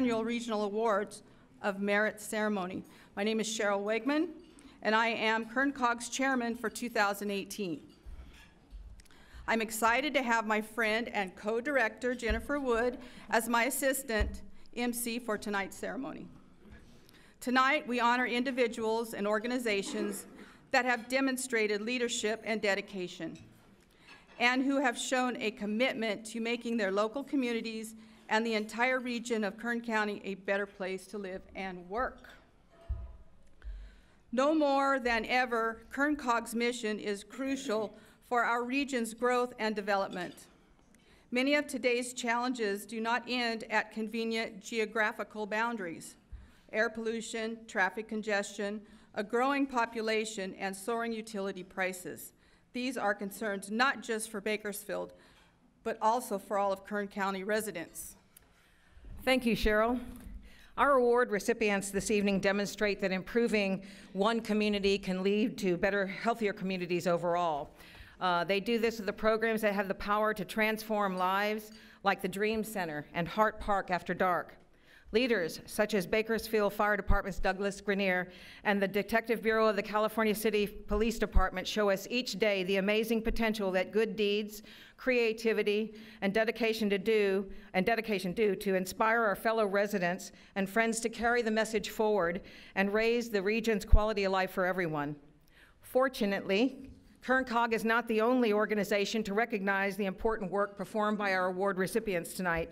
Annual Regional Awards of Merit Ceremony. My name is Cheryl Wegman, and I am Kern COG's chairman for 2018. I'm excited to have my friend and co-director Jennifer Wood as my assistant MC for tonight's ceremony. Tonight, we honor individuals and organizations that have demonstrated leadership and dedication and who have shown a commitment to making their local communities and the entire region of Kern County a better place to live and work. No more than ever, Kern COG's mission is crucial for our region's growth and development. Many of today's challenges do not end at convenient geographical boundaries. Air pollution, traffic congestion, a growing population, and soaring utility prices. These are concerns not just for Bakersfield, but also for all of Kern County residents. Thank you, Cheryl. Our award recipients this evening demonstrate that improving one community can lead to better, healthier communities overall. Uh, they do this with the programs that have the power to transform lives, like the Dream Center and Hart Park After Dark. Leaders such as Bakersfield Fire Department's Douglas Greener and the Detective Bureau of the California City Police Department show us each day the amazing potential that good deeds, creativity, and dedication to do and dedication do to inspire our fellow residents and friends to carry the message forward and raise the region's quality of life for everyone. Fortunately, Kern COG is not the only organization to recognize the important work performed by our award recipients tonight.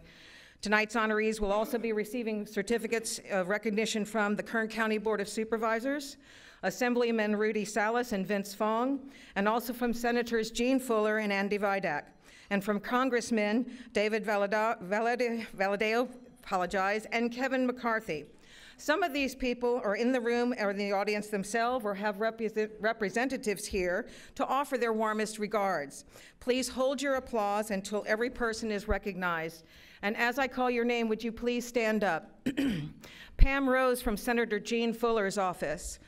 Tonight's honorees will also be receiving certificates of recognition from the Kern County Board of Supervisors, Assemblymen Rudy Salas and Vince Fong, and also from Senators Jean Fuller and Andy Vidak, and from Congressmen David Valadao, apologize, and Kevin McCarthy. Some of these people are in the room or in the audience themselves or have representatives here to offer their warmest regards. Please hold your applause until every person is recognized. And as I call your name, would you please stand up? Pam Rose from Senator Jean Fuller's office,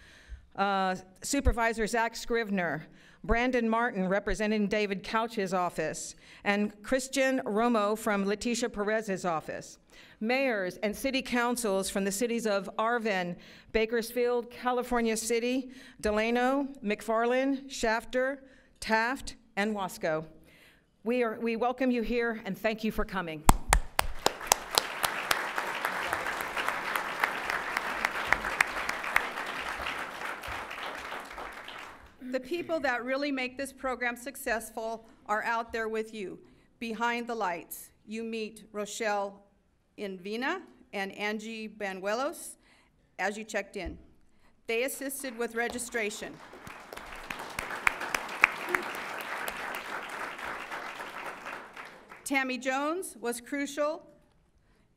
uh, Supervisor Zach Scrivner, Brandon Martin representing David Couch's office, and Christian Romo from Leticia Perez's office. Mayors and city councils from the cities of Arvin, Bakersfield, California City, Delano, McFarland, Shafter, Taft, and Wasco. We, are, we welcome you here and thank you for coming. The people that really make this program successful are out there with you, behind the lights. You meet Rochelle Invina and Angie Banuelos as you checked in. They assisted with registration. Tammy Jones was crucial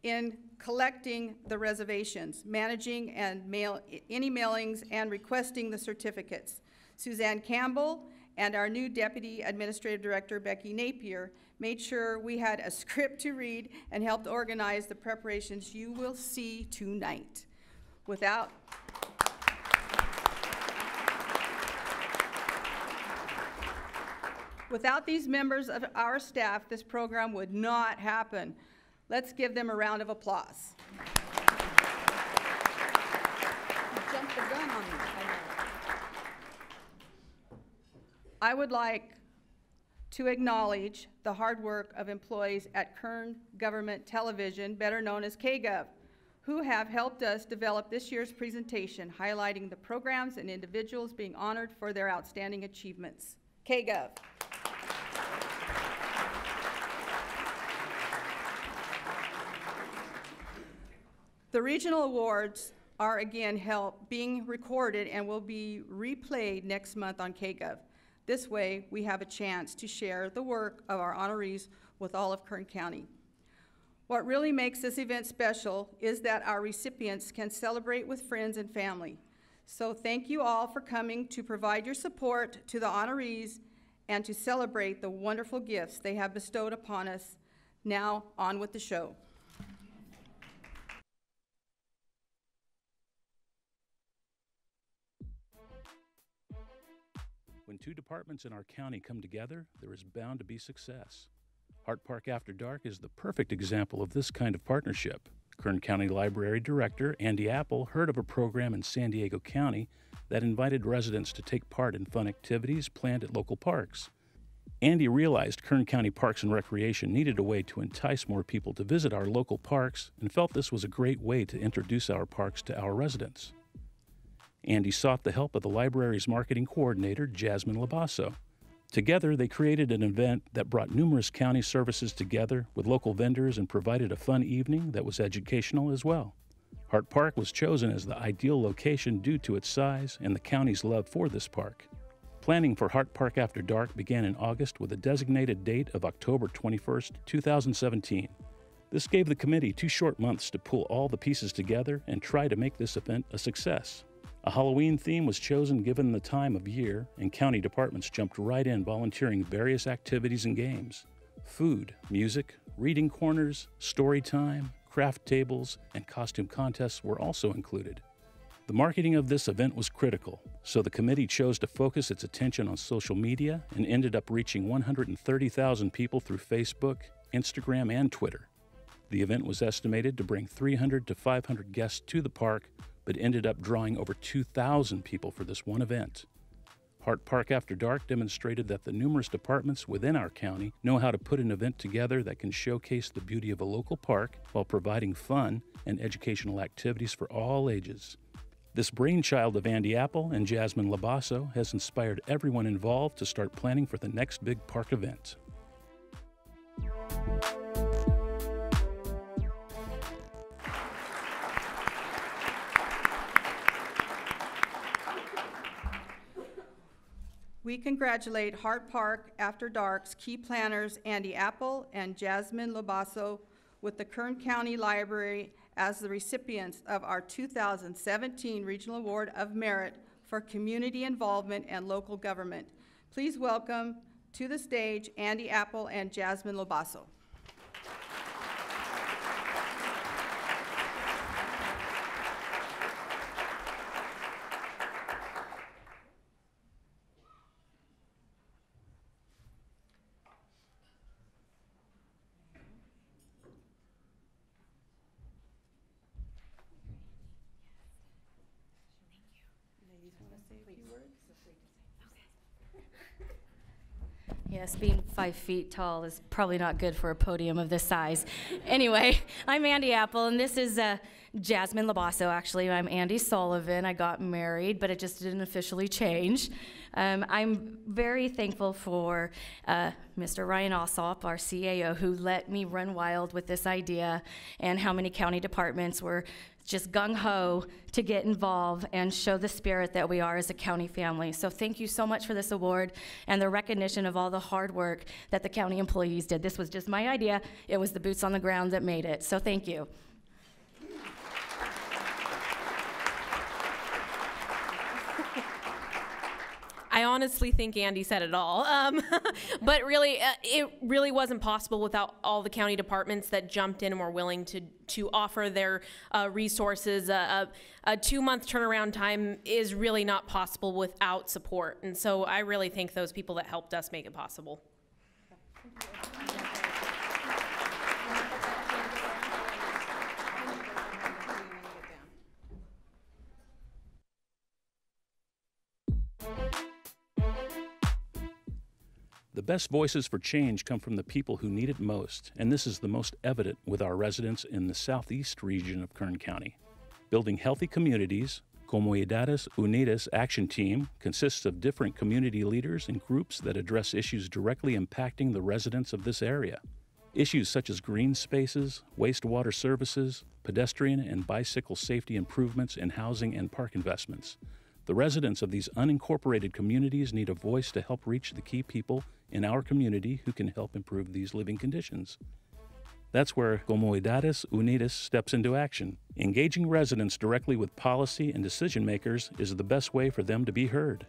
in collecting the reservations, managing and mail, any mailings, and requesting the certificates. Suzanne Campbell and our new Deputy Administrative Director, Becky Napier, made sure we had a script to read and helped organize the preparations you will see tonight. Without Without these members of our staff, this program would not happen. Let's give them a round of applause. jumped the gun on me. I would like to acknowledge the hard work of employees at Kern Government Television, better known as KGOV, who have helped us develop this year's presentation, highlighting the programs and individuals being honored for their outstanding achievements. KGOV. The regional awards are again being recorded and will be replayed next month on KGOV. This way, we have a chance to share the work of our honorees with all of Kern County. What really makes this event special is that our recipients can celebrate with friends and family. So thank you all for coming to provide your support to the honorees and to celebrate the wonderful gifts they have bestowed upon us. Now, on with the show. When two departments in our county come together, there is bound to be success. Hart Park After Dark is the perfect example of this kind of partnership. Kern County Library Director Andy Apple heard of a program in San Diego County that invited residents to take part in fun activities planned at local parks. Andy realized Kern County Parks and Recreation needed a way to entice more people to visit our local parks and felt this was a great way to introduce our parks to our residents. Andy sought the help of the library's marketing coordinator, Jasmine Labasso. Together, they created an event that brought numerous county services together with local vendors and provided a fun evening that was educational as well. Hart Park was chosen as the ideal location due to its size and the county's love for this park. Planning for Hart Park After Dark began in August with a designated date of October 21, 2017. This gave the committee two short months to pull all the pieces together and try to make this event a success. A Halloween theme was chosen given the time of year, and county departments jumped right in volunteering various activities and games. Food, music, reading corners, story time, craft tables, and costume contests were also included. The marketing of this event was critical, so the committee chose to focus its attention on social media and ended up reaching 130,000 people through Facebook, Instagram, and Twitter. The event was estimated to bring 300 to 500 guests to the park but ended up drawing over 2,000 people for this one event. Hart Park After Dark demonstrated that the numerous departments within our county know how to put an event together that can showcase the beauty of a local park while providing fun and educational activities for all ages. This brainchild of Andy Apple and Jasmine Labasso has inspired everyone involved to start planning for the next big park event. We congratulate Hart Park After Dark's key planners Andy Apple and Jasmine Labasso with the Kern County Library as the recipients of our 2017 Regional Award of Merit for Community Involvement and Local Government. Please welcome to the stage Andy Apple and Jasmine Labasso. Yes, being five feet tall is probably not good for a podium of this size. anyway, I'm Andy Apple, and this is uh, Jasmine Labasso. Actually, I'm Andy Sullivan. I got married, but it just didn't officially change. Um, I'm very thankful for uh, Mr. Ryan Alsop, our CAO, who let me run wild with this idea, and how many county departments were just gung ho to get involved and show the spirit that we are as a county family. So thank you so much for this award and the recognition of all the hard work that the county employees did. This was just my idea. It was the boots on the ground that made it. So thank you. I honestly think Andy said it all. Um, but really, uh, it really wasn't possible without all the county departments that jumped in and were willing to to offer their uh, resources. Uh, a, a two month turnaround time is really not possible without support, and so I really thank those people that helped us make it possible. The best voices for change come from the people who need it most, and this is the most evident with our residents in the southeast region of Kern County. Building healthy communities, Comunidades Unidas Action Team consists of different community leaders and groups that address issues directly impacting the residents of this area. Issues such as green spaces, wastewater services, pedestrian and bicycle safety improvements, and housing and park investments. The residents of these unincorporated communities need a voice to help reach the key people in our community who can help improve these living conditions. That's where Comunidades Unidas steps into action. Engaging residents directly with policy and decision makers is the best way for them to be heard.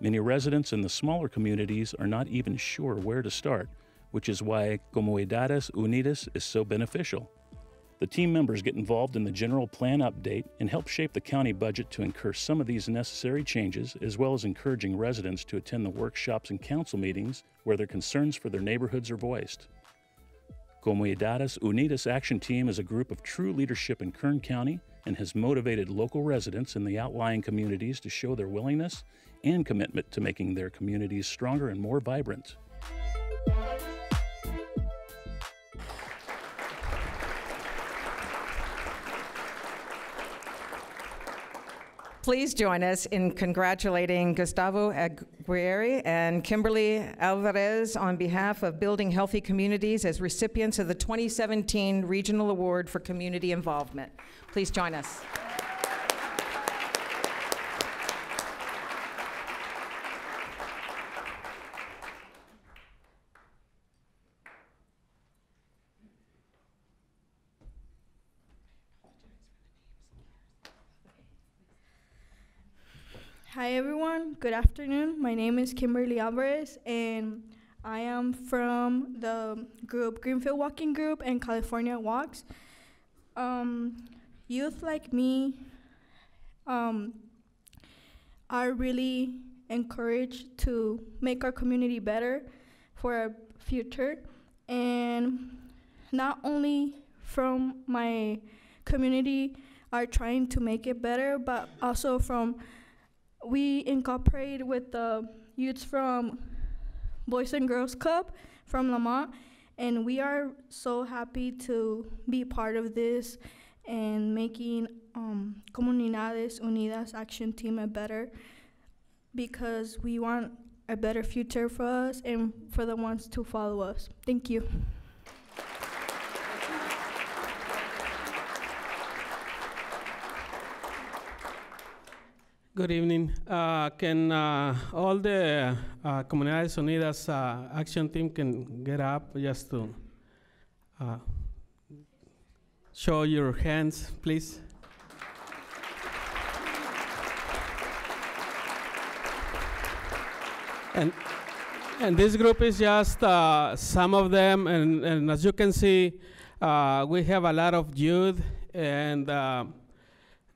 Many residents in the smaller communities are not even sure where to start, which is why Comunidades Unidas is so beneficial. The team members get involved in the general plan update and help shape the county budget to incur some of these necessary changes, as well as encouraging residents to attend the workshops and council meetings where their concerns for their neighborhoods are voiced. Comunidades Unidas Action Team is a group of true leadership in Kern County and has motivated local residents in the outlying communities to show their willingness and commitment to making their communities stronger and more vibrant. Please join us in congratulating Gustavo Aguirre and Kimberly Alvarez on behalf of Building Healthy Communities as recipients of the 2017 Regional Award for Community Involvement. Please join us. Hi everyone, good afternoon. My name is Kimberly Alvarez and I am from the group Greenfield Walking Group and California Walks. Um, youth like me um, are really encouraged to make our community better for our future and not only from my community are trying to make it better but also from we incorporated with the youths from Boys and Girls Club from Lamont, and we are so happy to be part of this and making um, Comunidades Unidas Action Team a better because we want a better future for us and for the ones to follow us. Thank you. Good evening. Uh, can uh, all the uh, Comunidades Unidas uh, action team can get up just to uh, show your hands, please? and and this group is just uh, some of them, and, and as you can see, we have a lot of youth and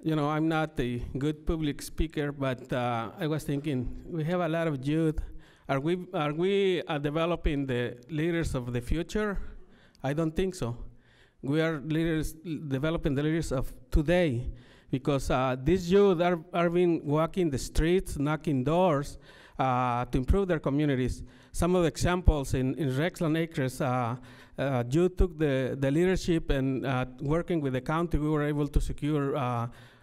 you know, I'm not a good public speaker, but uh, I was thinking we have a lot of youth. Are we are we uh, developing the leaders of the future? I don't think so. We are leaders developing the leaders of today, because uh, these youth are are been walking the streets, knocking doors uh, to improve their communities. Some of the examples in in Rexland Acres. Uh, uh, youth took the, the leadership and working with the county, we were able to secure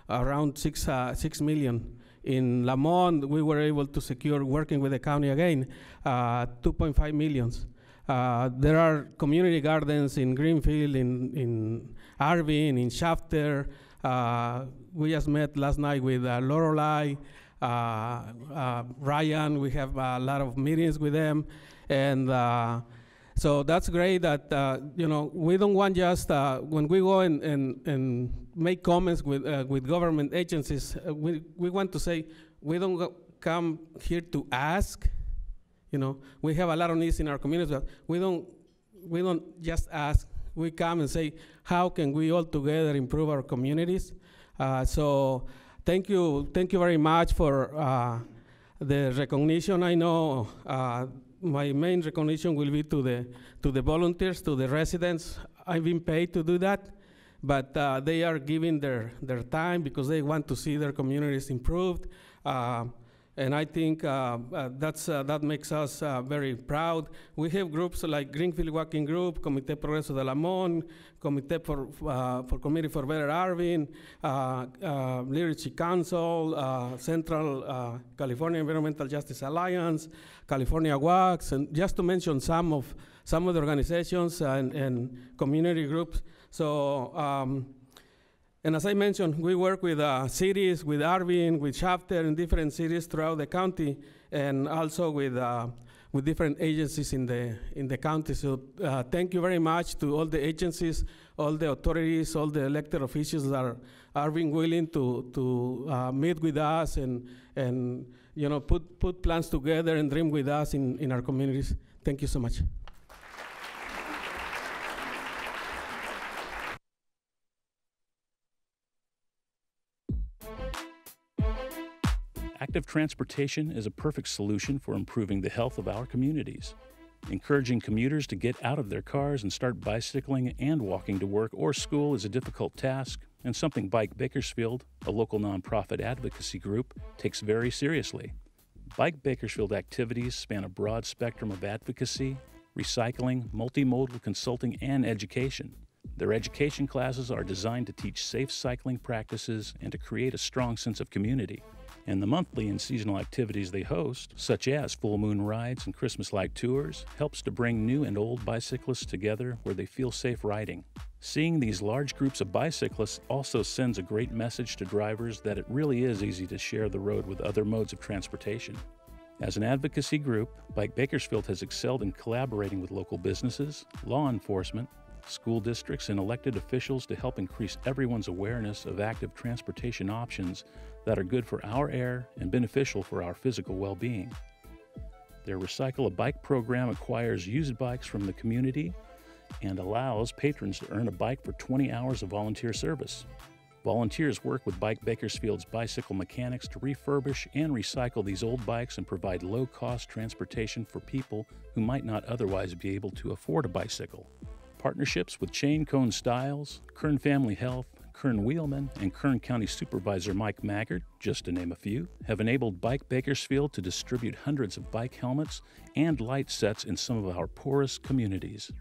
around six, uh, six million. In Lamont, we were able to secure, working with the county again, uh, 2.5 millions. Uh, there are community gardens in Greenfield, in, in Arvin, in Shafter. Uh, we just met last night with uh, Lorelei, uh, uh, Ryan. We have a lot of meetings with them. And so that's great that, uh, you know, we don't want just, uh, when we go and, and, and make comments with, uh, with government agencies, uh, we, we want to say, we don't come here to ask, you know, we have a lot of needs in our communities, but we don't, we don't just ask, we come and say, how can we all together improve our communities? Uh, so thank you, thank you very much for uh, the recognition. I know my main recognition will be to the to the volunteers, to the residents. I've been paid to do that, but uh, they are giving their their time because they want to see their communities improved. Uh, and I think uh, uh that's, uh, that makes us very proud. We have groups like Greenfield Walking Group, Comité Progreso de Lamont, Comité for, for Committee for Better Arvin, Leadership Council, Central California Environmental Justice Alliance, California Walks, and just to mention some of some of the organizations and, and community groups. So, um, and as I mentioned, we work with uh, cities, with Arvin, with Shafter, in different cities throughout the county, and also with uh, with different agencies in the in the county. So, uh, thank you very much to all the agencies, all the authorities, all the elected officials that are are being willing to to uh, meet with us and and you know, put, put plans together and dream with us in, in our communities. Thank you so much. Active transportation is a perfect solution for improving the health of our communities. Encouraging commuters to get out of their cars and start bicycling and walking to work or school is a difficult task and something Bike Bakersfield, a local nonprofit advocacy group, takes very seriously. Bike Bakersfield activities span a broad spectrum of advocacy, recycling, multimodal consulting, and education. Their education classes are designed to teach safe cycling practices and to create a strong sense of community. And the monthly and seasonal activities they host, such as full moon rides and Christmas light tours, helps to bring new and old bicyclists together where they feel safe riding. Seeing these large groups of bicyclists also sends a great message to drivers that it really is easy to share the road with other modes of transportation. As an advocacy group, Bike Bakersfield has excelled in collaborating with local businesses, law enforcement, school districts, and elected officials to help increase everyone's awareness of active transportation options that are good for our air and beneficial for our physical well being. Their Recycle a Bike program acquires used bikes from the community and allows patrons to earn a bike for 20 hours of volunteer service. Volunteers work with Bike Bakersfield's bicycle mechanics to refurbish and recycle these old bikes and provide low cost transportation for people who might not otherwise be able to afford a bicycle. Partnerships with Chain Cohn Stiles, Kern Family Health, Kern Wheelmen, and Kern County Supervisor Mike Maggard, just to name a few, have enabled Bike Bakersfield to distribute hundreds of bike helmets and light sets in some of our poorest communities.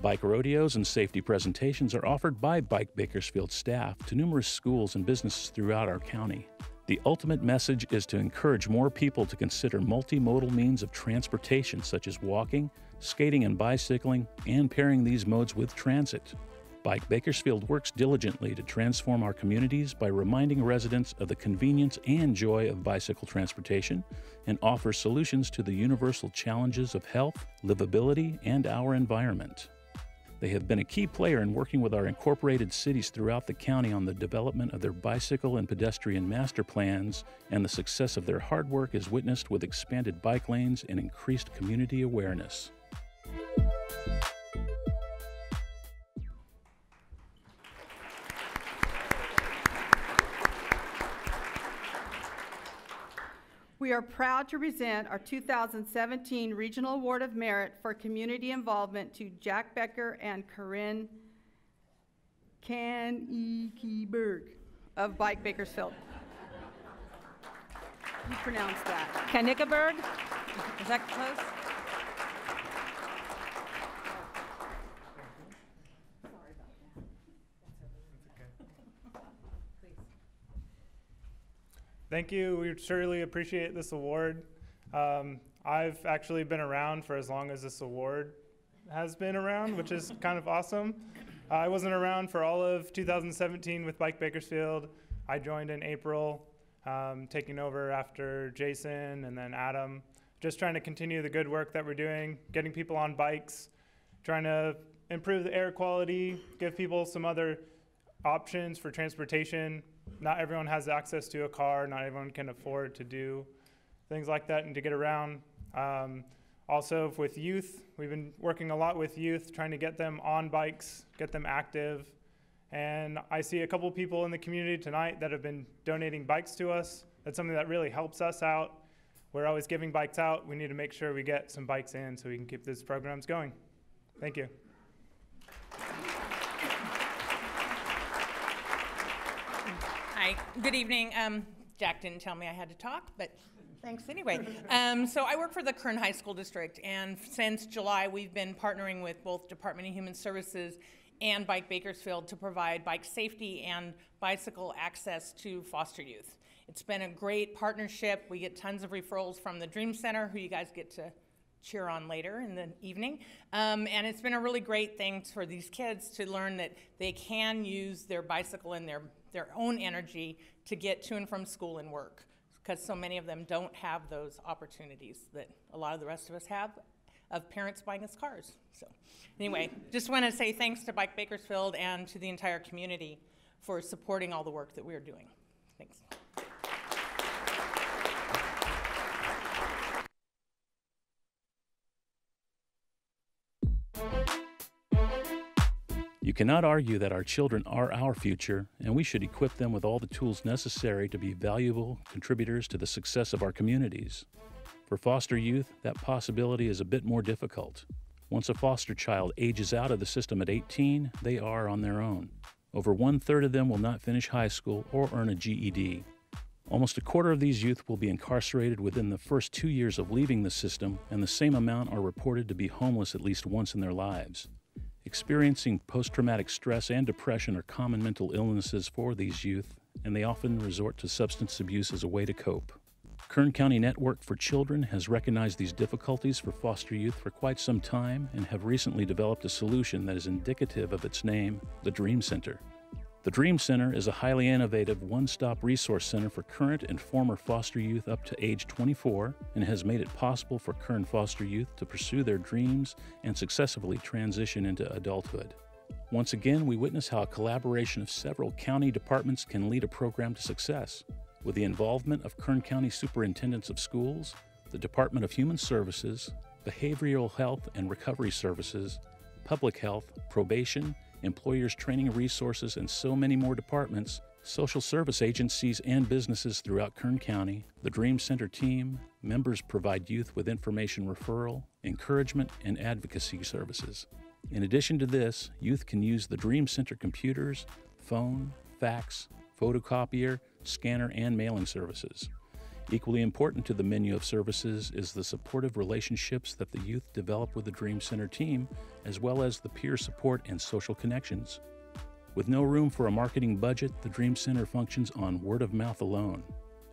Bike rodeos and safety presentations are offered by Bike Bakersfield staff to numerous schools and businesses throughout our county. The ultimate message is to encourage more people to consider multimodal means of transportation such as walking, skating, and bicycling, and pairing these modes with transit. Bike Bakersfield works diligently to transform our communities by reminding residents of the convenience and joy of bicycle transportation and offers solutions to the universal challenges of health, livability, and our environment. They have been a key player in working with our incorporated cities throughout the county on the development of their bicycle and pedestrian master plans, and the success of their hard work is witnessed with expanded bike lanes and increased community awareness. We are proud to present our 2017 Regional Award of Merit for Community Involvement to Jack Becker and Corinne Kanekeberg of Bike Bakersfield. You pronounce that. Kanickeberg? Is that close? Thank you. We surely appreciate this award. Um, I've actually been around for as long as this award has been around, which is kind of awesome. I wasn't around for all of 2017 with Bike Bakersfield. I joined in April, um, taking over after Jason and then Adam. Just trying to continue the good work that we're doing, getting people on bikes, trying to improve the air quality, give people some other options for transportation. Not everyone has access to a car, not everyone can afford to do things like that and to get around. Um, also, with youth, we've been working a lot with youth, trying to get them on bikes, get them active. And I see a couple people in the community tonight that have been donating bikes to us. That's something that really helps us out. We're always giving bikes out. We need to make sure we get some bikes in so we can keep these programs going. Thank you. Hi, good evening. Um, Jack didn't tell me I had to talk, but thanks anyway. Um, so I work for the Kern High School District, and since July, we've been partnering with both Department of Human Services and Bike Bakersfield to provide bike safety and bicycle access to foster youth. It's been a great partnership. We get tons of referrals from the Dream Center, who you guys get to cheer on later in the evening. Um, and it's been a really great thing for these kids to learn that they can use their bicycle and their, their own energy to get to and from school and work. Because so many of them don't have those opportunities that a lot of the rest of us have of parents buying us cars. So, anyway, just want to say thanks to Bike Bakersfield and to the entire community for supporting all the work that we are doing. Thanks. You cannot argue that our children are our future, and we should equip them with all the tools necessary to be valuable contributors to the success of our communities. For foster youth, that possibility is a bit more difficult. Once a foster child ages out of the system at 18, they are on their own. Over one third of them will not finish high school or earn a GED. Almost a quarter of these youth will be incarcerated within the first two years of leaving the system, and the same amount are reported to be homeless at least once in their lives. Experiencing post traumatic stress and depression are common mental illnesses for these youth, and they often resort to substance abuse as a way to cope. Kern County Network for Children has recognized these difficulties for foster youth for quite some time and have recently developed a solution that is indicative of its name, the Dream Center. The Dream Center is a highly innovative one stop resource center for current and former foster youth up to age 24 and has made it possible for current foster youth to pursue their dreams and successfully transition into adulthood. Once again, we witness how a collaboration of several county departments can lead a program to success. With the involvement of Kern County Superintendents of Schools, the Department of Human Services, Behavioral Health and Recovery Services, Public Health, Probation, Employers Training Resources, and so many more departments, social service agencies, and businesses throughout Kern County, the Dream Center team, members provide youth with information referral, encouragement, and advocacy services. In addition to this, youth can use the Dream Center computers, phone, fax, photocopier, scanner, and mailing services. Equally important to the menu of services is the supportive relationships that the youth develop with the Dream Center team, as well as the peer support and social connections. With no room for a marketing budget, the Dream Center functions on word of mouth alone.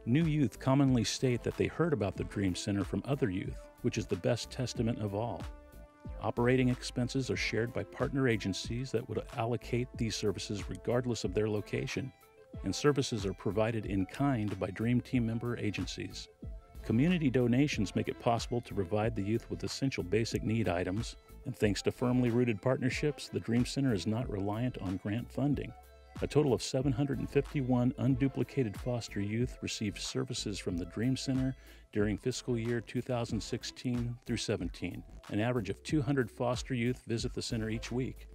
New youth commonly state that they heard about the Dream Center from other youth, which is the best testament of all. Operating expenses are shared by partner agencies that would allocate these services regardless of their location and services are provided in kind by Dream Team member agencies. Community donations make it possible to provide the youth with essential basic need items, and thanks to firmly rooted partnerships, the Dream Center is not reliant on grant funding. A total of 751 unduplicated foster youth received services from the Dream Center during fiscal year 2016 through 17. An average of 200 foster youth visit the center each week.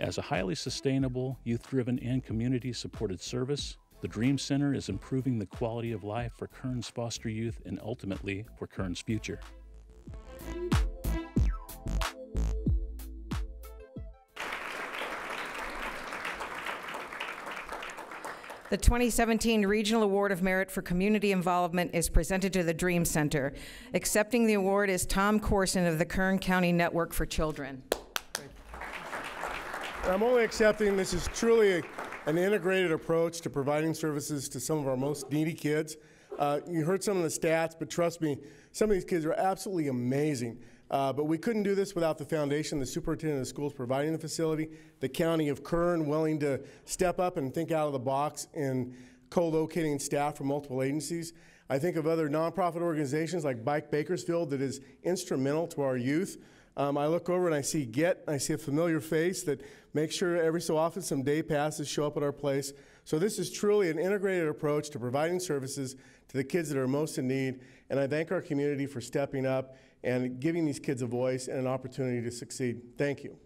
As a highly sustainable, youth driven, and community supported service, the Dream Center is improving the quality of life for Kern's foster youth and ultimately for Kern's future. The 2017 Regional Award of Merit for Community Involvement is presented to the Dream Center. Accepting the award is Tom Corson of the Kern County Network for Children. I'm only accepting this is truly a, an integrated approach to providing services to some of our most needy kids. Uh, you heard some of the stats, but trust me, some of these kids are absolutely amazing. Uh, but we couldn't do this without the foundation, the superintendent of schools providing the facility, the county of Kern willing to step up and think out of the box in co-locating staff from multiple agencies. I think of other nonprofit organizations like Bike Bakersfield that is instrumental to our youth. Um, I look over and I see Get, I see a familiar face that makes sure every so often some day passes show up at our place. So this is truly an integrated approach to providing services to the kids that are most in need. And I thank our community for stepping up and giving these kids a voice and an opportunity to succeed. Thank you.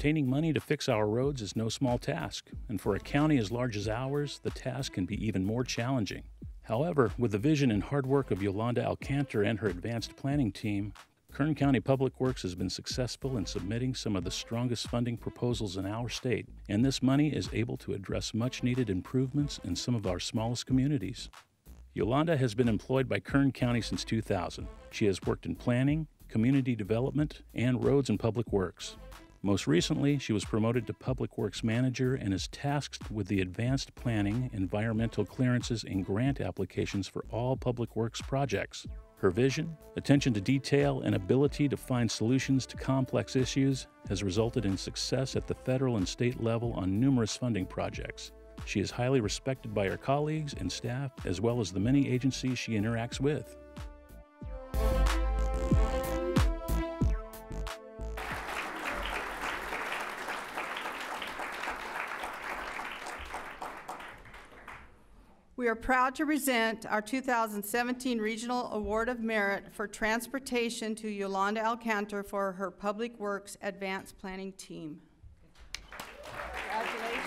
Obtaining money to fix our roads is no small task, and for a county as large as ours, the task can be even more challenging. However, with the vision and hard work of Yolanda Alcantar and her advanced planning team, Kern County Public Works has been successful in submitting some of the strongest funding proposals in our state, and this money is able to address much needed improvements in some of our smallest communities. Yolanda has been employed by Kern County since 2000. She has worked in planning, community development, and roads and public works. Most recently, she was promoted to Public Works Manager and is tasked with the advanced planning, environmental clearances, and grant applications for all public works projects. Her vision, attention to detail, and ability to find solutions to complex issues has resulted in success at the federal and state level on numerous funding projects. She is highly respected by her colleagues and staff, as well as the many agencies she interacts with. We are proud to present our 2017 Regional Award of Merit for Transportation to Yolanda Alcantar for her Public Works Advanced Planning Team. Congratulations.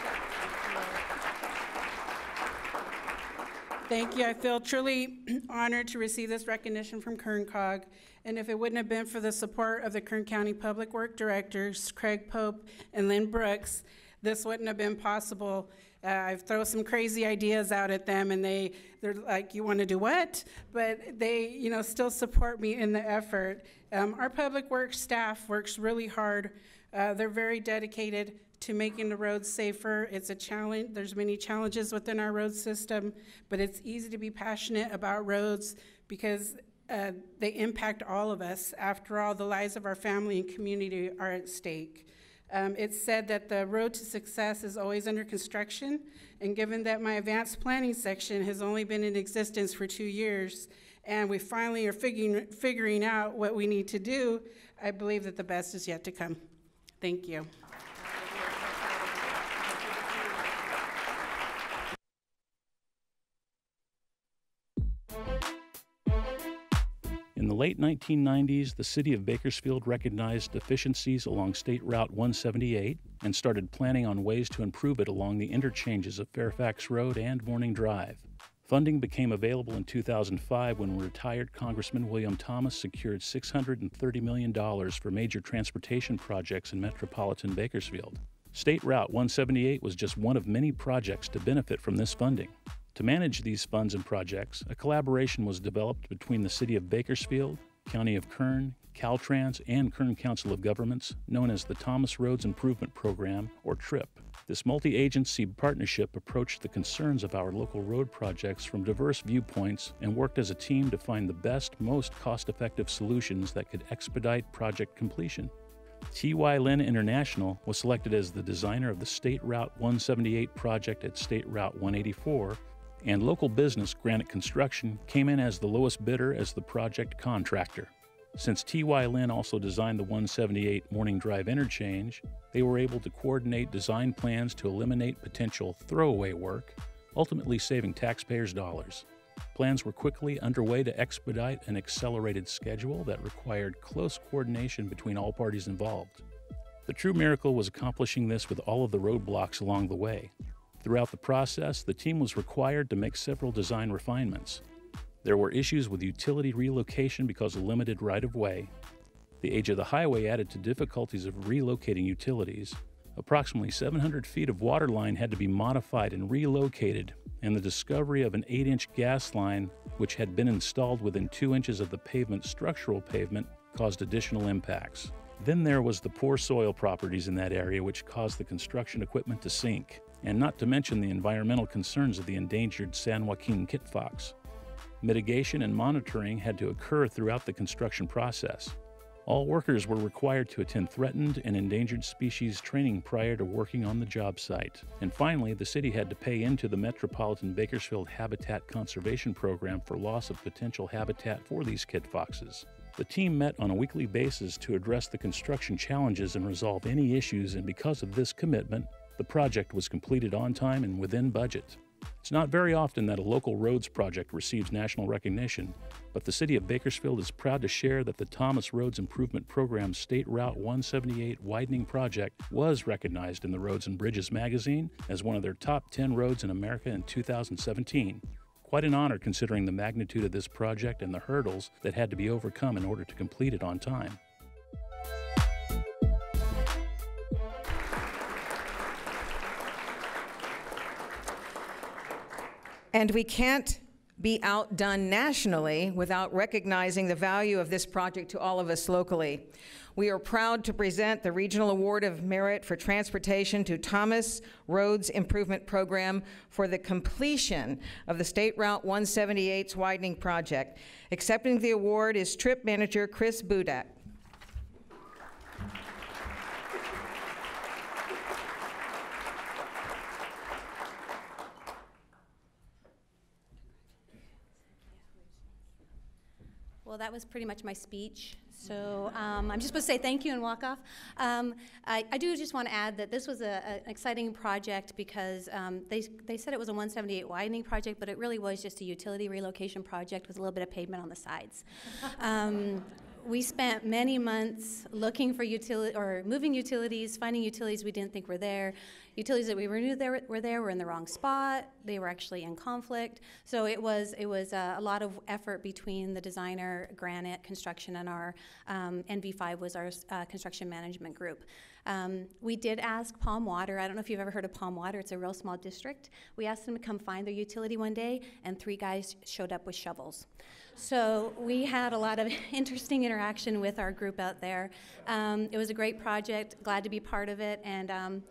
Thank you. I feel truly honored to receive this recognition from Kern COG. And if it wouldn't have been for the support of the Kern County Public Work Directors, Craig Pope and Lynn Brooks, this wouldn't have been possible. Uh, I've thrown some crazy ideas out at them and they, they're like, you want to do what? But they, you know, still support me in the effort. Um, our public works staff works really hard. Uh, they're very dedicated to making the roads safer. It's a challenge. There's many challenges within our road system, but it's easy to be passionate about roads because uh, they impact all of us. After all, the lives of our family and community are at stake. Um, it's said that the road to success is always under construction, and given that my advanced planning section has only been in existence for two years, and we finally are figuring, figuring out what we need to do, I believe that the best is yet to come. Thank you. In the late 1990s, the city of Bakersfield recognized deficiencies along State Route 178 and started planning on ways to improve it along the interchanges of Fairfax Road and Morning Drive. Funding became available in 2005 when retired Congressman William Thomas secured $630 million for major transportation projects in metropolitan Bakersfield. State Route 178 was just one of many projects to benefit from this funding. To manage these funds and projects, a collaboration was developed between the City of Bakersfield, County of Kern, Caltrans, and Kern Council of Governments, known as the Thomas Roads Improvement Program, or TRIP. This multi agency partnership approached the concerns of our local road projects from diverse viewpoints and worked as a team to find the best, most cost effective solutions that could expedite project completion. TY Lin International was selected as the designer of the State Route 178 project at State Route 184 and local business Granite Construction came in as the lowest bidder as the project contractor. Since TY Lin also designed the 178 Morning Drive interchange, they were able to coordinate design plans to eliminate potential throwaway work, ultimately saving taxpayers' dollars. Plans were quickly underway to expedite an accelerated schedule that required close coordination between all parties involved. The true miracle was accomplishing this with all of the roadblocks along the way. Throughout the process, the team was required to make several design refinements. There were issues with utility relocation because of limited right of way. The age of the highway added to difficulties of relocating utilities. Approximately 700 feet of water line had to be modified and relocated, and the discovery of an 8 inch gas line, which had been installed within 2 inches of the pavement structural pavement, caused additional impacts. Then there was the poor soil properties in that area, which caused the construction equipment to sink and not to mention the environmental concerns of the endangered San Joaquin kit fox. Mitigation and monitoring had to occur throughout the construction process. All workers were required to attend threatened and endangered species training prior to working on the job site. And finally, the city had to pay into the Metropolitan Bakersfield Habitat Conservation Program for loss of potential habitat for these kit foxes. The team met on a weekly basis to address the construction challenges and resolve any issues, and because of this commitment, the project was completed on time and within budget. It's not very often that a local roads project receives national recognition, but the City of Bakersfield is proud to share that the Thomas Roads Improvement Program State Route 178 widening project was recognized in the Roads and Bridges magazine as one of their top 10 roads in America in 2017. Quite an honor considering the magnitude of this project and the hurdles that had to be overcome in order to complete it on time. And we can't be outdone nationally without recognizing the value of this project to all of us locally. We are proud to present the Regional Award of Merit for Transportation to Thomas Roads Improvement Program for the completion of the State Route 178's widening project. Accepting the award is Trip Manager Chris Budak. Well, that was pretty much my speech. So um, I'm just supposed to say thank you and walk off. Um, I, I, do just want to add that this was a, an exciting project because um, they, they said it was a 178 widening project, but it really was just a utility relocation project with a little bit of pavement on the sides. Um, we spent many months looking for utility or moving utilities, finding utilities we didn't think were there. Utilities that we knew there were there were in the wrong spot. They were actually in conflict. So it was it was uh, a lot of effort between the designer, Granite Construction, and our um, NV5 was our uh, construction management group. Um, we did ask Palm Water. I don't know if you've ever heard of Palm Water. It's a real small district. We asked them to come find their utility one day, and three guys showed up with shovels. So we had a lot of interesting interaction with our group out there. Um, it was a great project. Glad to be part of it, and.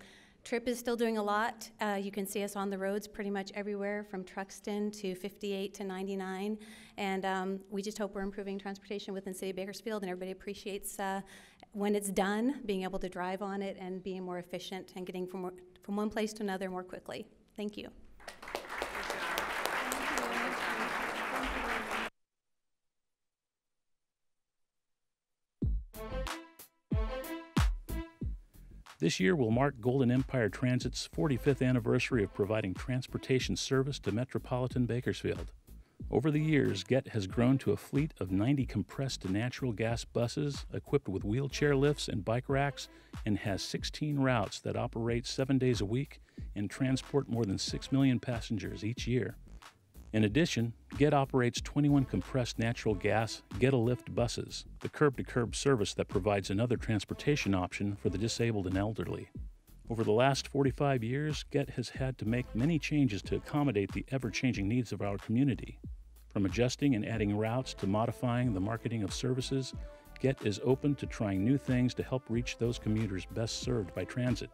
Trip is still doing a lot. Uh, you can see us on the roads pretty much everywhere from Truxtun to 58 to 99. And um, we just hope we're improving transportation within City of Bakersfield and everybody appreciates uh, when it's done, being able to drive on it and being more efficient and getting from, from one place to another more quickly. Thank you. This year will mark Golden Empire Transit's 45th anniversary of providing transportation service to metropolitan Bakersfield. Over the years, GET has grown to a fleet of 90 compressed natural gas buses equipped with wheelchair lifts and bike racks and has 16 routes that operate seven days a week and transport more than 6 million passengers each year. In addition, GET operates 21 compressed natural gas Get a Lift buses, the curb to curb service that provides another transportation option for the disabled and elderly. Over the last 45 years, GET has had to make many changes to accommodate the ever changing needs of our community. From adjusting and adding routes to modifying the marketing of services, GET is open to trying new things to help reach those commuters best served by transit.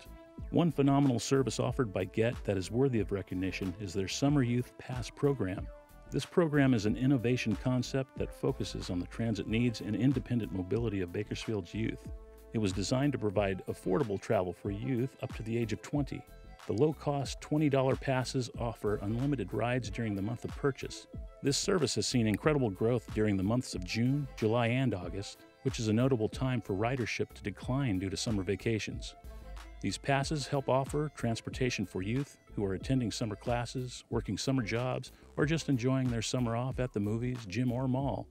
One phenomenal service offered by GET that is worthy of recognition is their Summer Youth Pass program. This program is an innovation concept that focuses on the transit needs and independent mobility of Bakersfield's youth. It was designed to provide affordable travel for youth up to the age of 20. The low cost $20 passes offer unlimited rides during the month of purchase. This service has seen incredible growth during the months of June, July, and August, which is a notable time for ridership to decline due to summer vacations. These passes help offer transportation for youth who are attending summer classes, working summer jobs, or just enjoying their summer off at the movies, gym, or mall.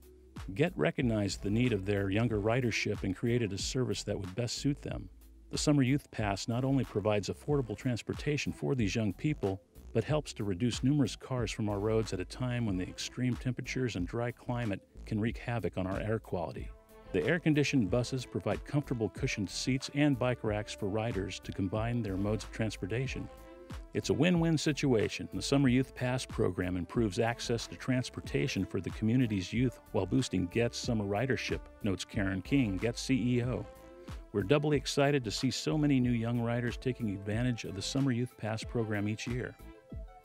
Get recognized the need of their younger ridership and created a service that would best suit them. The Summer Youth Pass not only provides affordable transportation for these young people, but helps to reduce numerous cars from our roads at a time when the extreme temperatures and dry climate can wreak havoc on our air quality. The air conditioned buses provide comfortable cushioned seats and bike racks for riders to combine their modes of transportation. It's a win win situation. The Summer Youth Pass program improves access to transportation for the community's youth while boosting GET's summer ridership, notes Karen King, GET's CEO. We're doubly excited to see so many new young riders taking advantage of the Summer Youth Pass program each year.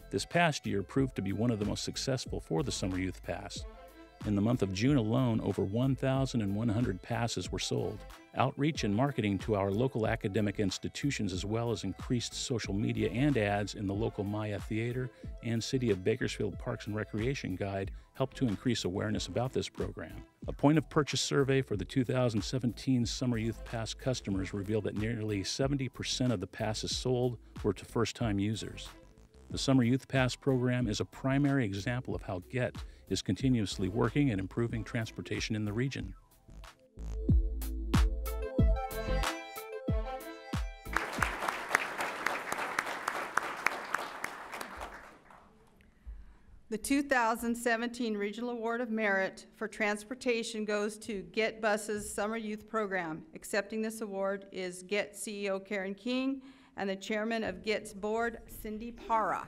This past year proved to be one of the most successful for the Summer Youth Pass. In the month of June alone, over 1,100 passes were sold. Outreach and marketing to our local academic institutions, as well as increased social media and ads in the local Maya Theater and City of Bakersfield Parks and Recreation Guide, helped to increase awareness about this program. A point of purchase survey for the 2017 Summer Youth Pass customers revealed that nearly 70% of the passes sold were to first time users. The Summer Youth Pass program is a primary example of how GET is continuously working and improving transportation in the region. The 2017 Regional Award of Merit for Transportation goes to Get Buses Summer Youth Program. Accepting this award is Get CEO Karen King and the chairman of GET's board, Cindy Parra.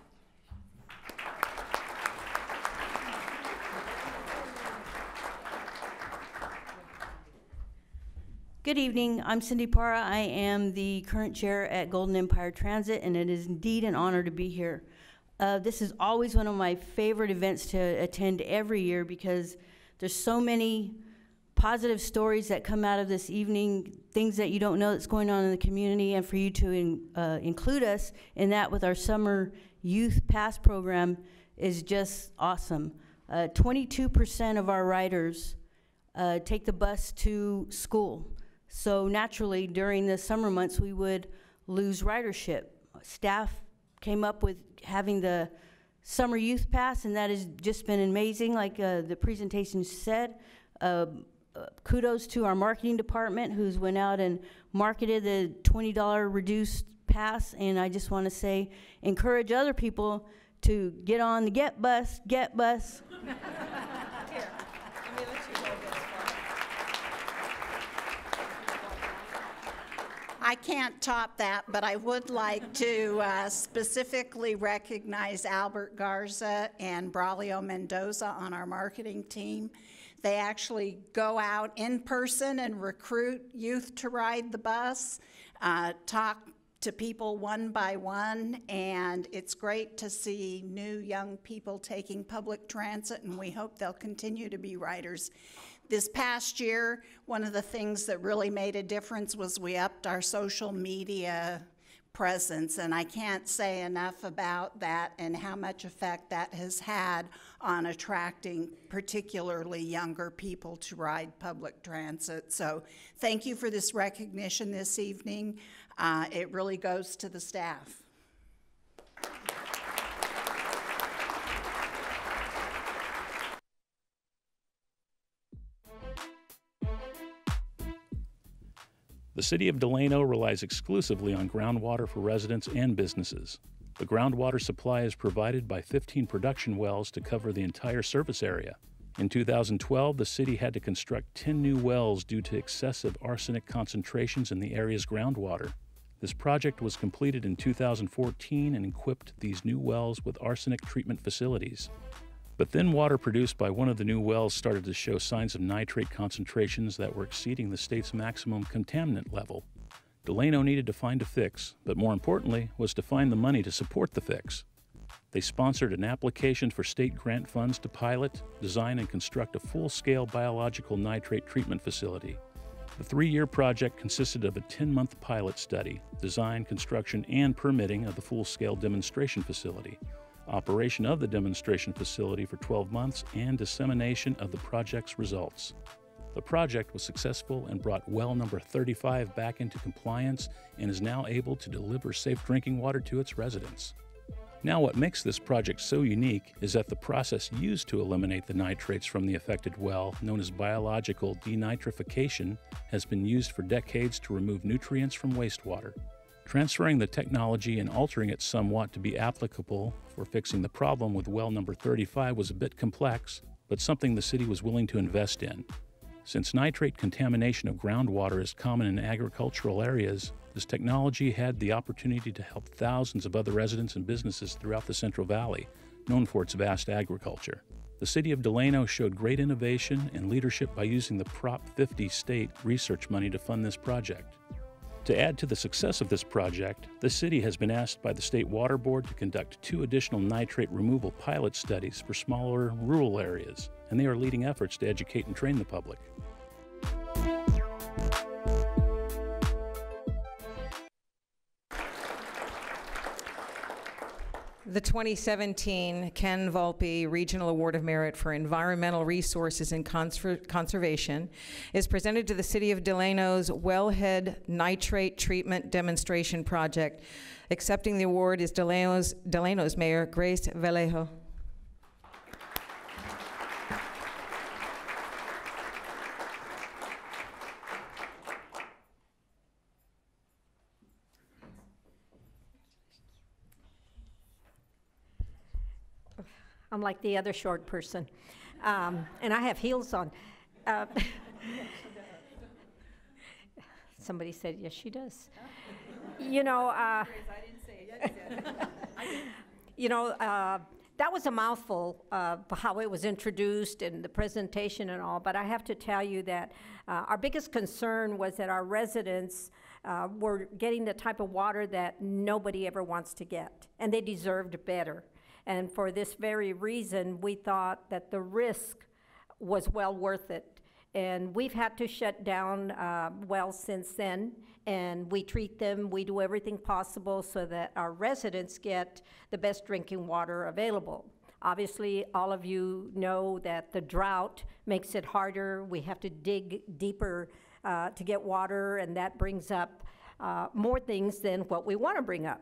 Good evening. I'm Cindy Parra. I am the current chair at Golden Empire Transit, and it is indeed an honor to be here. Uh, this is always one of my favorite events to attend every year because there's so many positive stories that come out of this evening, things that you don't know that's going on in the community, and for you to in, uh, include us in that with our summer youth pass program is just awesome. 22% uh, of our riders uh, take the bus to school. So naturally, during the summer months, we would lose ridership. Staff came up with having the summer youth pass, and that has just been amazing, like uh, the presentation said. Uh, uh, kudos to our marketing department who's went out and marketed the $20 reduced pass, and I just want to say, encourage other people to get on the Get Bus, Get Bus. I can't top that, but I would like to uh, specifically recognize Albert Garza and Braulio Mendoza on our marketing team. They actually go out in person and recruit youth to ride the bus, uh, talk to people one by one, and it's great to see new young people taking public transit, and we hope they'll continue to be riders. This past year, one of the things that really made a difference was we upped our social media presence, and I can't say enough about that and how much effect that has had on attracting particularly younger people to ride public transit. So thank you for this recognition this evening. Uh, it really goes to the staff. The City of Delano relies exclusively on groundwater for residents and businesses. The groundwater supply is provided by 15 production wells to cover the entire surface area. In 2012, the city had to construct 10 new wells due to excessive arsenic concentrations in the area's groundwater. This project was completed in 2014 and equipped these new wells with arsenic treatment facilities. But then water produced by one of the new wells started to show signs of nitrate concentrations that were exceeding the state's maximum contaminant level. Delano needed to find a fix, but more importantly, was to find the money to support the fix. They sponsored an application for state grant funds to pilot, design, and construct a full scale biological nitrate treatment facility. The three year project consisted of a 10 month pilot study, design, construction, and permitting of the full scale demonstration facility, operation of the demonstration facility for 12 months, and dissemination of the project's results. The project was successful and brought well number 35 back into compliance and is now able to deliver safe drinking water to its residents. Now, what makes this project so unique is that the process used to eliminate the nitrates from the affected well, known as biological denitrification, has been used for decades to remove nutrients from wastewater. Transferring the technology and altering it somewhat to be applicable for fixing the problem with well number 35 was a bit complex, but something the city was willing to invest in. Since nitrate contamination of groundwater is common in agricultural areas, this technology had the opportunity to help thousands of other residents and businesses throughout the Central Valley, known for its vast agriculture. The city of Delano showed great innovation and leadership by using the Prop 50 state research money to fund this project. To add to the success of this project, the city has been asked by the State Water Board to conduct two additional nitrate removal pilot studies for smaller rural areas, and they are leading efforts to educate and train the public. The 2017 Ken Volpe Regional Award of Merit for Environmental Resources and Conser- Conservation is presented to the City of Delano's Wellhead Nitrate Treatment Demonstration Project. Accepting the award is Delano's, Delano's Mayor Grace Vallejo. I'm like the other short person. Um, and I have heels on. Uh, somebody said, yes, she does. you know, uh, you know, uh, that was a mouthful how it was introduced and the presentation and all, but I have to tell you that uh, our biggest concern was that our residents uh, were getting the type of water that nobody ever wants to get, and they deserved better. And for this very reason, we thought that the risk was well worth it. And we've had to shut down uh, wells since then, and we treat them, we do everything possible so that our residents get the best drinking water available. Obviously, all of you know that the drought makes it harder. We have to dig deeper uh, to get water, and that brings up uh, more things than what we want to bring up.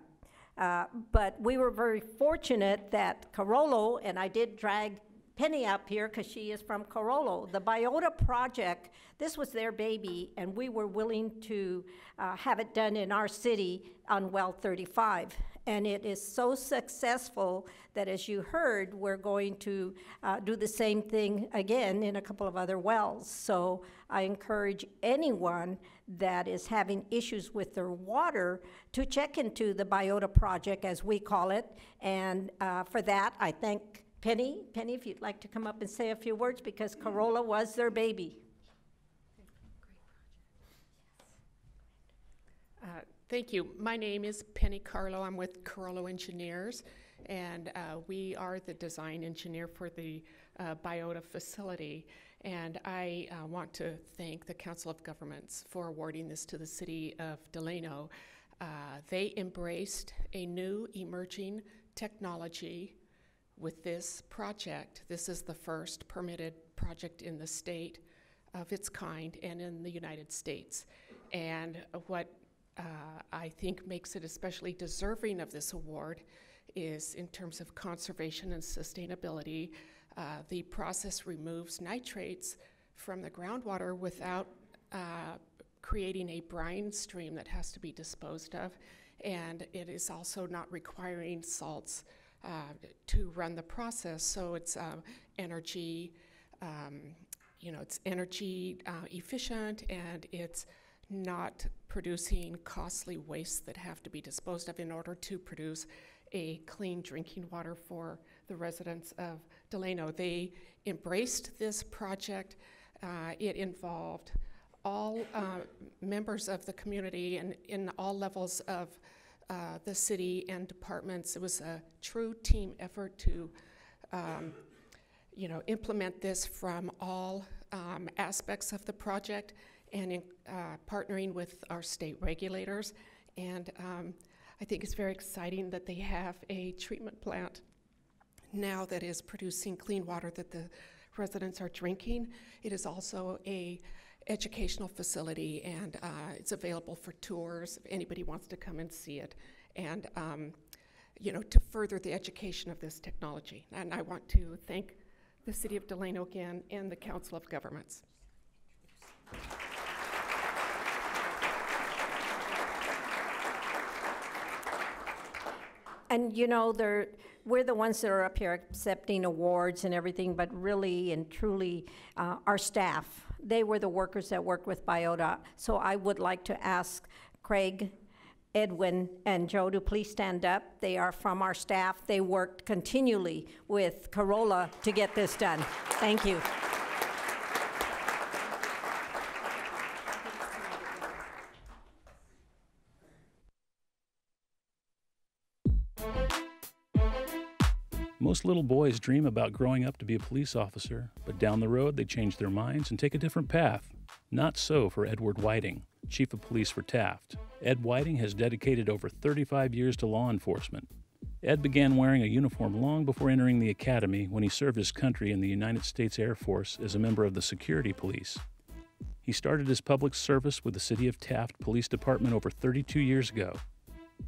Uh, but we were very fortunate that Carollo, and I did drag Penny up here because she is from Carollo. The Biottta project, this was their baby, and we were willing to uh, have it done in our city on well 35. And it is so successful that, as you heard, we're going to uh, do the same thing again in a couple of other wells. So I encourage anyone that is having issues with their water to check into the Biottta project, as we call it. And uh, for that, I thank Penny. Penny, if you'd like to come up and say a few words, because Carollo was their baby. Uh, Thank you. My name is Penny Carlo. I'm with Carollo Engineers, and uh, we are the design engineer for the uh, Biottta facility. And I uh, want to thank the Council of Governments for awarding this to the City of Delano. Uh, they embraced a new emerging technology with this project. This is the first permitted project in the state of its kind and in the United States. And what uh, I think makes it especially deserving of this award is in terms of conservation and sustainability. Uh, the process removes nitrates from the groundwater without uh, creating a brine stream that has to be disposed of, and it is also not requiring salts uh, to run the process. So it's uh, energy, um, you know, it's energy uh, efficient, and it's not producing costly wastes that have to be disposed of in order to produce a clean drinking water for the residents of Delano. They embraced this project. Uh, it involved all uh, members of the community and in all levels of uh, the city and departments. It was a true team effort to, um, you know, implement this from all um, aspects of the project and in, uh, partnering with our state regulators. And um, I think it's very exciting that they have a treatment plant now that is producing clean water that the residents are drinking. It is also a educational facility and uh, it's available for tours if anybody wants to come and see it and um, you know to further the education of this technology and i want to thank the city of delano again and the council of governments And you know, they're, we're the ones that are up here accepting awards and everything, but really and truly, uh, our staff, they were the workers that worked with Biottta. So I would like to ask Craig, Edwin, and Joe to please stand up. They are from our staff. They worked continually with Carollo to get this done. Thank you. Most little boys dream about growing up to be a police officer, but down the road they change their minds and take a different path. Not so for Edward Whiting, Chief of Police for Taft. Ed Whiting has dedicated over 35 years to law enforcement. Ed began wearing a uniform long before entering the academy when he served his country in the United States Air Force as a member of the security police. He started his public service with the City of Taft Police Department over 32 years ago.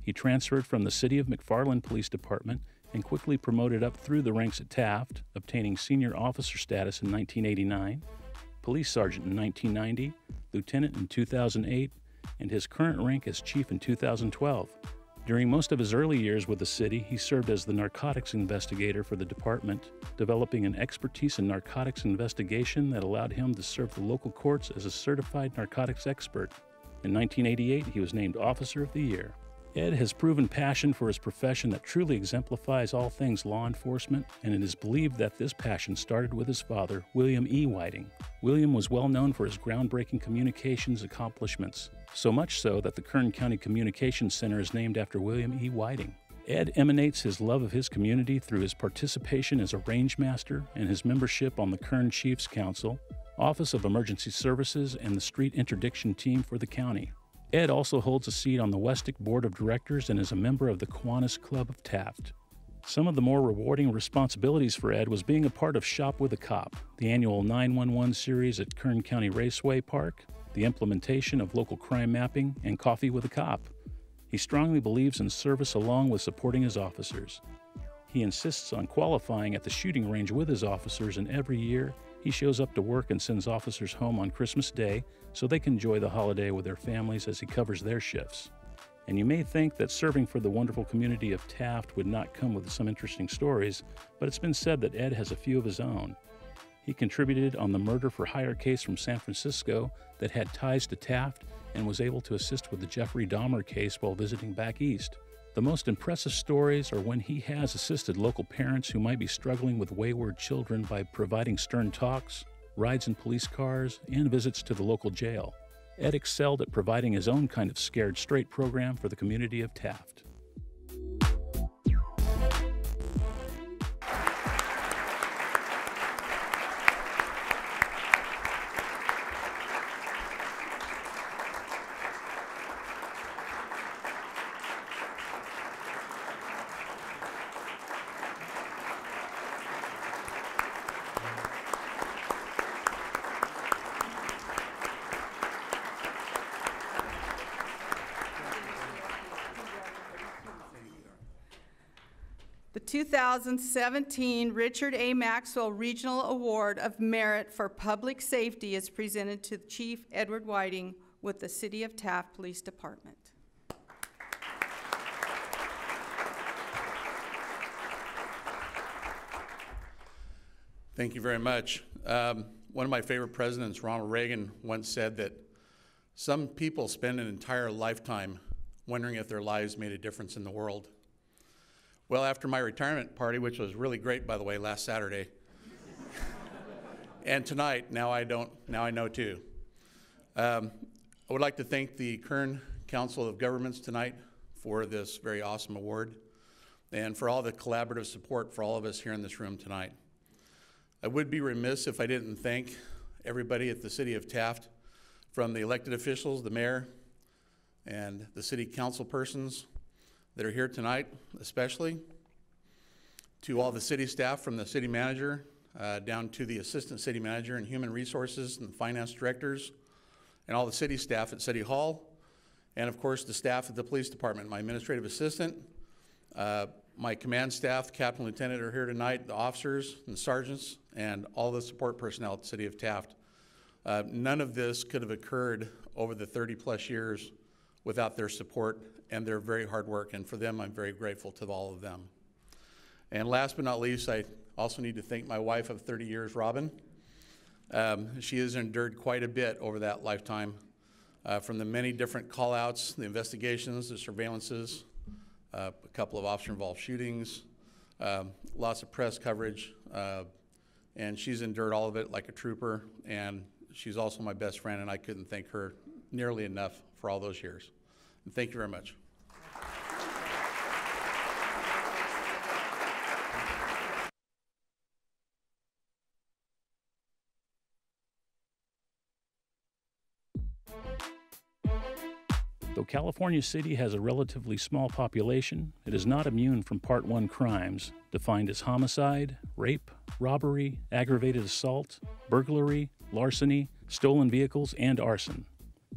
He transferred from the City of McFarland Police Department and quickly promoted up through the ranks at Taft, obtaining senior officer status in 1989, police sergeant in 1990, lieutenant in 2008, and his current rank as chief in 2012. During most of his early years with the city, he served as the narcotics investigator for the department, developing an expertise in narcotics investigation that allowed him to serve the local courts as a certified narcotics expert. In 1988, he was named Officer of the Year. Ed has proven passion for his profession that truly exemplifies all things law enforcement, and it is believed that this passion started with his father, William E. Whiting. William was well known for his groundbreaking communications accomplishments, so much so that the Kern County Communications Center is named after William E. Whiting. Ed emanates his love of his community through his participation as a range master and his membership on the Kern Chiefs Council, Office of Emergency Services, and the Street Interdiction Team for the county. Ed also holds a seat on the WESTEC Board of Directors and is a member of the Kiwanis Club of Taft. Some of the more rewarding responsibilities for Ed was being a part of Shop with a Cop, the annual 911 series at Kern County Raceway Park, the implementation of local crime mapping, and Coffee with a Cop. He strongly believes in service along with supporting his officers. He insists on qualifying at the shooting range with his officers, and every year he shows up to work and sends officers home on Christmas Day so they can enjoy the holiday with their families as he covers their shifts. And you may think that serving for the wonderful community of Taft would not come with some interesting stories, but it's been said that Ed has a few of his own. He contributed on the murder for hire case from San Francisco that had ties to Taft and was able to assist with the Jeffrey Dahmer case while visiting back east. The most impressive stories are when he has assisted local parents who might be struggling with wayward children by providing stern talks, rides in police cars, and visits to the local jail. Ed excelled at providing his own kind of scared straight program for the community of Taft. 2017 Richard A. Maxwell Regional Award of Merit for Public Safety is presented to Chief Edward Whiting with the City of Taft Police Department. Thank you very much. Um, one of my favorite presidents, Ronald Reagan, once said that some people spend an entire lifetime wondering if their lives made a difference in the world. Well, after my retirement party, which was really great, by the way, last Saturday, and tonight, now I don't, now I know too. Um, I would like to thank the Kern Council of Governments tonight for this very awesome award and for all the collaborative support for all of us here in this room tonight. I would be remiss if I didn't thank everybody at the City of Taft, from the elected officials, the mayor, and the city council persons that are here tonight, especially, to all the city staff from the city manager uh, down to the assistant city manager and human resources and finance directors, and all the city staff at City Hall, and of course the staff at the police department, my administrative assistant, uh, my command staff, captain, lieutenant are here tonight, the officers and the sergeants, and all the support personnel at the city of Taft. Uh, none of this could have occurred over the 30 plus years without their support and their very hard work, and for them, I'm very grateful to all of them. And last but not least, I also need to thank my wife of 30 years, Robin. Um, she has endured quite a bit over that lifetime, uh, from the many different call-outs, the investigations, the surveillances, uh, a couple of officer-involved shootings, um, lots of press coverage, uh, and she's endured all of it like a trooper, and she's also my best friend, and I couldn't thank her nearly enough for all those years. And thank you very much. Though California City has a relatively small population, it is not immune from Part 1 crimes, defined as homicide, rape, robbery, aggravated assault, burglary, larceny, stolen vehicles, and arson.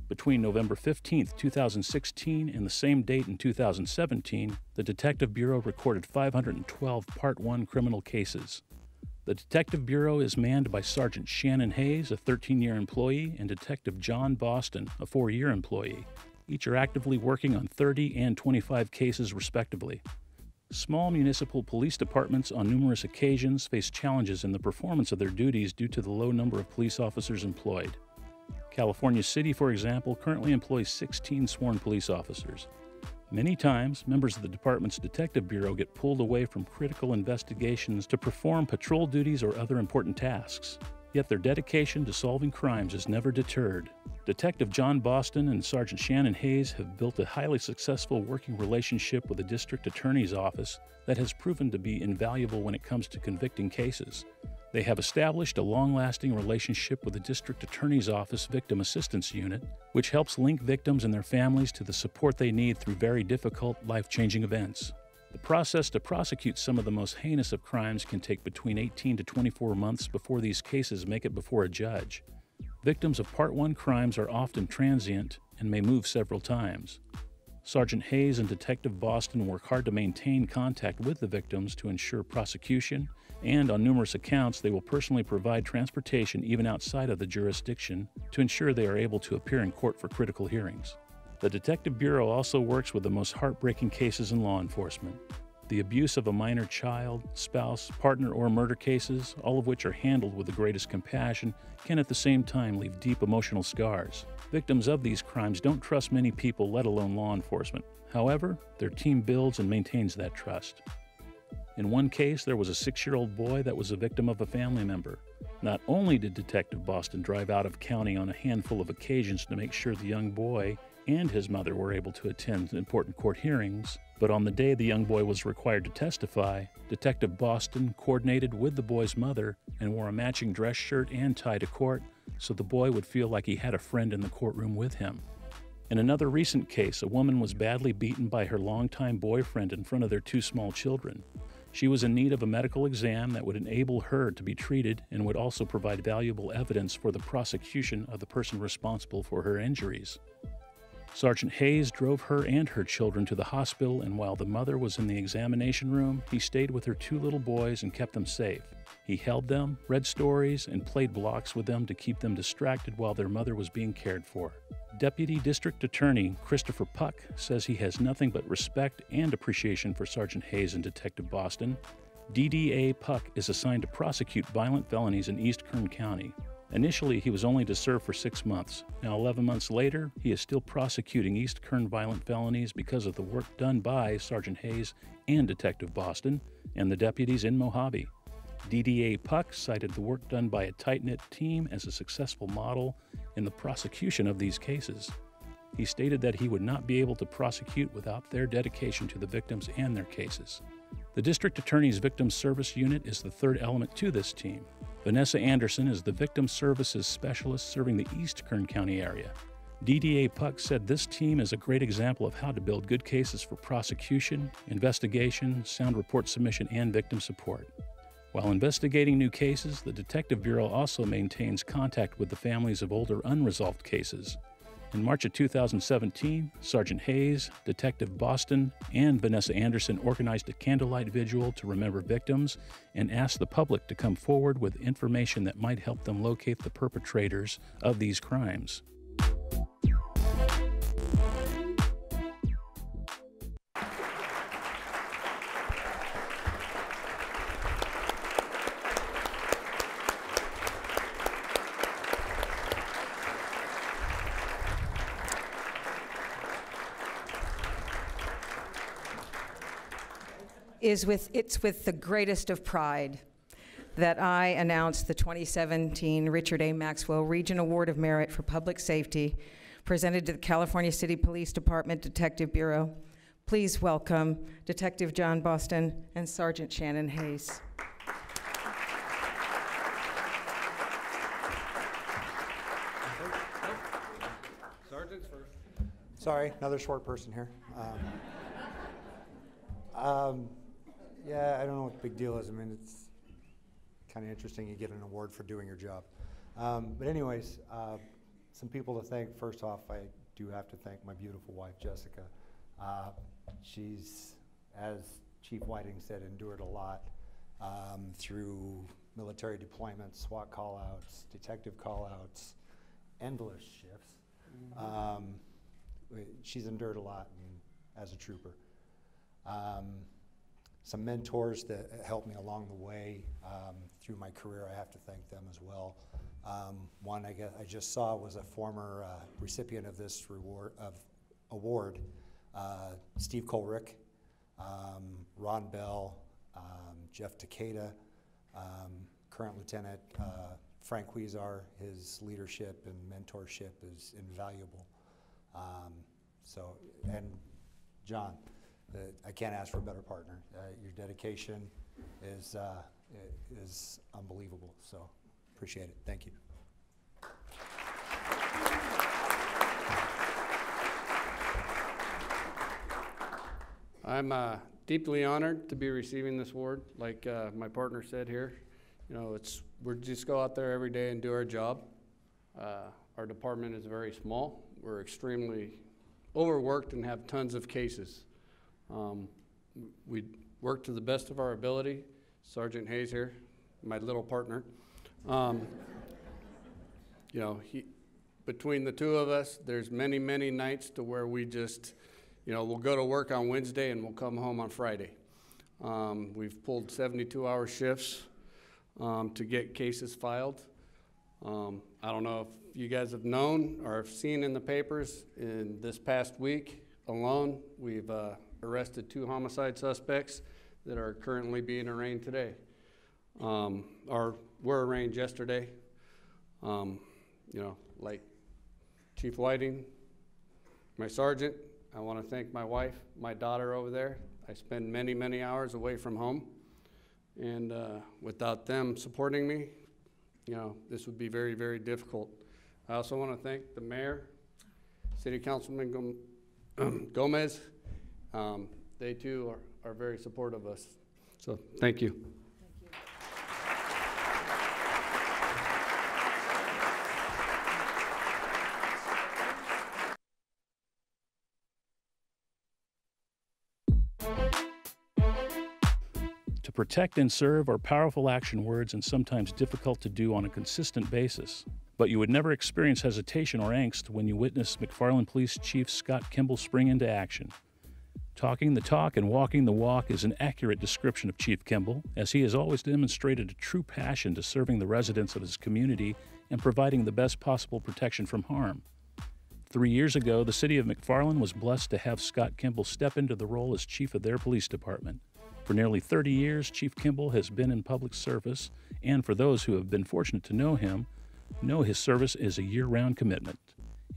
Between November 15, 2016 and the same date in 2017, the Detective Bureau recorded 512 Part 1 criminal cases. The Detective Bureau is manned by Sergeant Shannon Hayes, a 13 year employee, and Detective John Boston, a 4 year employee. Each are actively working on 30 and 25 cases, respectively. Small municipal police departments on numerous occasions face challenges in the performance of their duties due to the low number of police officers employed. California City, for example, currently employs 16 sworn police officers. Many times, members of the department's detective bureau get pulled away from critical investigations to perform patrol duties or other important tasks. Yet their dedication to solving crimes is never deterred. Detective John Boston and Sergeant Shannon Hayes have built a highly successful working relationship with the district attorney's office that has proven to be invaluable when it comes to convicting cases. They have established a long lasting relationship with the District Attorney's Office Victim Assistance Unit, which helps link victims and their families to the support they need through very difficult, life changing events. The process to prosecute some of the most heinous of crimes can take between 18 to 24 months before these cases make it before a judge. Victims of Part 1 crimes are often transient and may move several times. Sergeant Hayes and Detective Boston work hard to maintain contact with the victims to ensure prosecution, and on numerous accounts, they will personally provide transportation even outside of the jurisdiction to ensure they are able to appear in court for critical hearings. The Detective Bureau also works with the most heartbreaking cases in law enforcement. The abuse of a minor child, spouse, partner, or murder cases, all of which are handled with the greatest compassion, can at the same time leave deep emotional scars. Victims of these crimes don't trust many people, let alone law enforcement. However, their team builds and maintains that trust. In one case, there was a six year old boy that was a victim of a family member. Not only did Detective Boston drive out of county on a handful of occasions to make sure the young boy and his mother were able to attend important court hearings, but on the day the young boy was required to testify, Detective Boston coordinated with the boy's mother and wore a matching dress shirt and tie to court so the boy would feel like he had a friend in the courtroom with him. In another recent case, a woman was badly beaten by her longtime boyfriend in front of their two small children. She was in need of a medical exam that would enable her to be treated and would also provide valuable evidence for the prosecution of the person responsible for her injuries. Sergeant Hayes drove her and her children to the hospital, and while the mother was in the examination room, he stayed with her two little boys and kept them safe. He held them, read stories, and played blocks with them to keep them distracted while their mother was being cared for. Deputy District Attorney Christopher Puck says he has nothing but respect and appreciation for Sergeant Hayes and Detective Boston. DDA Puck is assigned to prosecute violent felonies in East Kern County. Initially, he was only to serve for six months. Now, 11 months later, he is still prosecuting East Kern violent felonies because of the work done by Sergeant Hayes and Detective Boston and the deputies in Mojave. DDA Puck cited the work done by a tight knit team as a successful model in the prosecution of these cases. He stated that he would not be able to prosecute without their dedication to the victims and their cases. The District Attorney's Victim Service Unit is the third element to this team. Vanessa Anderson is the Victim Services Specialist serving the East Kern County area. DDA Puck said this team is a great example of how to build good cases for prosecution, investigation, sound report submission, and victim support. While investigating new cases, the Detective Bureau also maintains contact with the families of older unresolved cases. In March of 2017, Sergeant Hayes, Detective Boston, and Vanessa Anderson organized a candlelight vigil to remember victims and asked the public to come forward with information that might help them locate the perpetrators of these crimes. Is with, it's with the greatest of pride that I announce the 2017 Richard A. Maxwell Region Award of Merit for Public Safety presented to the California City Police Department Detective Bureau. Please welcome Detective John Boston and Sergeant Shannon Hayes. First. Sorry, another short person here. Um, um, yeah, I don't know what the big deal is. I mean, it's kind of interesting you get an award for doing your job. Um, but anyways, uh, some people to thank. First off, I do have to thank my beautiful wife, Jessica. Uh, she's, as Chief Whiting said, endured a lot um, through military deployments, SWAT callouts, detective callouts, endless shifts. Um, she's endured a lot and, as a trooper. Um, some mentors that helped me along the way um, through my career. I have to thank them as well. Um, one I, guess I just saw was a former uh, recipient of this reward of award, uh, Steve Colrick, um, Ron Bell, um, Jeff Takeda, um, current Lieutenant uh, Frank Huizar. His leadership and mentorship is invaluable. Um, so, and John that I can't ask for a better partner. Uh, your dedication is, uh, is unbelievable. So appreciate it. Thank you. I'm uh, deeply honored to be receiving this award. Like uh, my partner said here, you know, it's we just go out there every day and do our job. Uh, our department is very small. We're extremely overworked and have tons of cases. Um, we work to the best of our ability. Sergeant Hayes here, my little partner. Um, you know, he, between the two of us, there's many, many nights to where we just, you know, we'll go to work on Wednesday and we'll come home on Friday. Um, we've pulled 72 hour shifts um, to get cases filed. Um, I don't know if you guys have known or have seen in the papers in this past week alone, we've uh, arrested two homicide suspects that are currently being arraigned today. Um, or were arraigned yesterday. Um, you know, like Chief Whiting, my sergeant, I want to thank my wife, my daughter over there. I spend many, many hours away from home. And uh, without them supporting me, you know, this would be very, very difficult. I also want to thank the mayor, City Councilman Gomez. Um, they too are, are very supportive of us. So thank you. To protect and serve are powerful action words and sometimes difficult to do on a consistent basis. But you would never experience hesitation or angst when you witness McFarland Police Chief Scott Kimball spring into action. Talking the talk and walking the walk is an accurate description of Chief Kimball, as he has always demonstrated a true passion to serving the residents of his community and providing the best possible protection from harm. Three years ago, the city of McFarland was blessed to have Scott Kimball step into the role as chief of their police department. For nearly 30 years, Chief Kimball has been in public service, and for those who have been fortunate to know him, know his service is a year round commitment.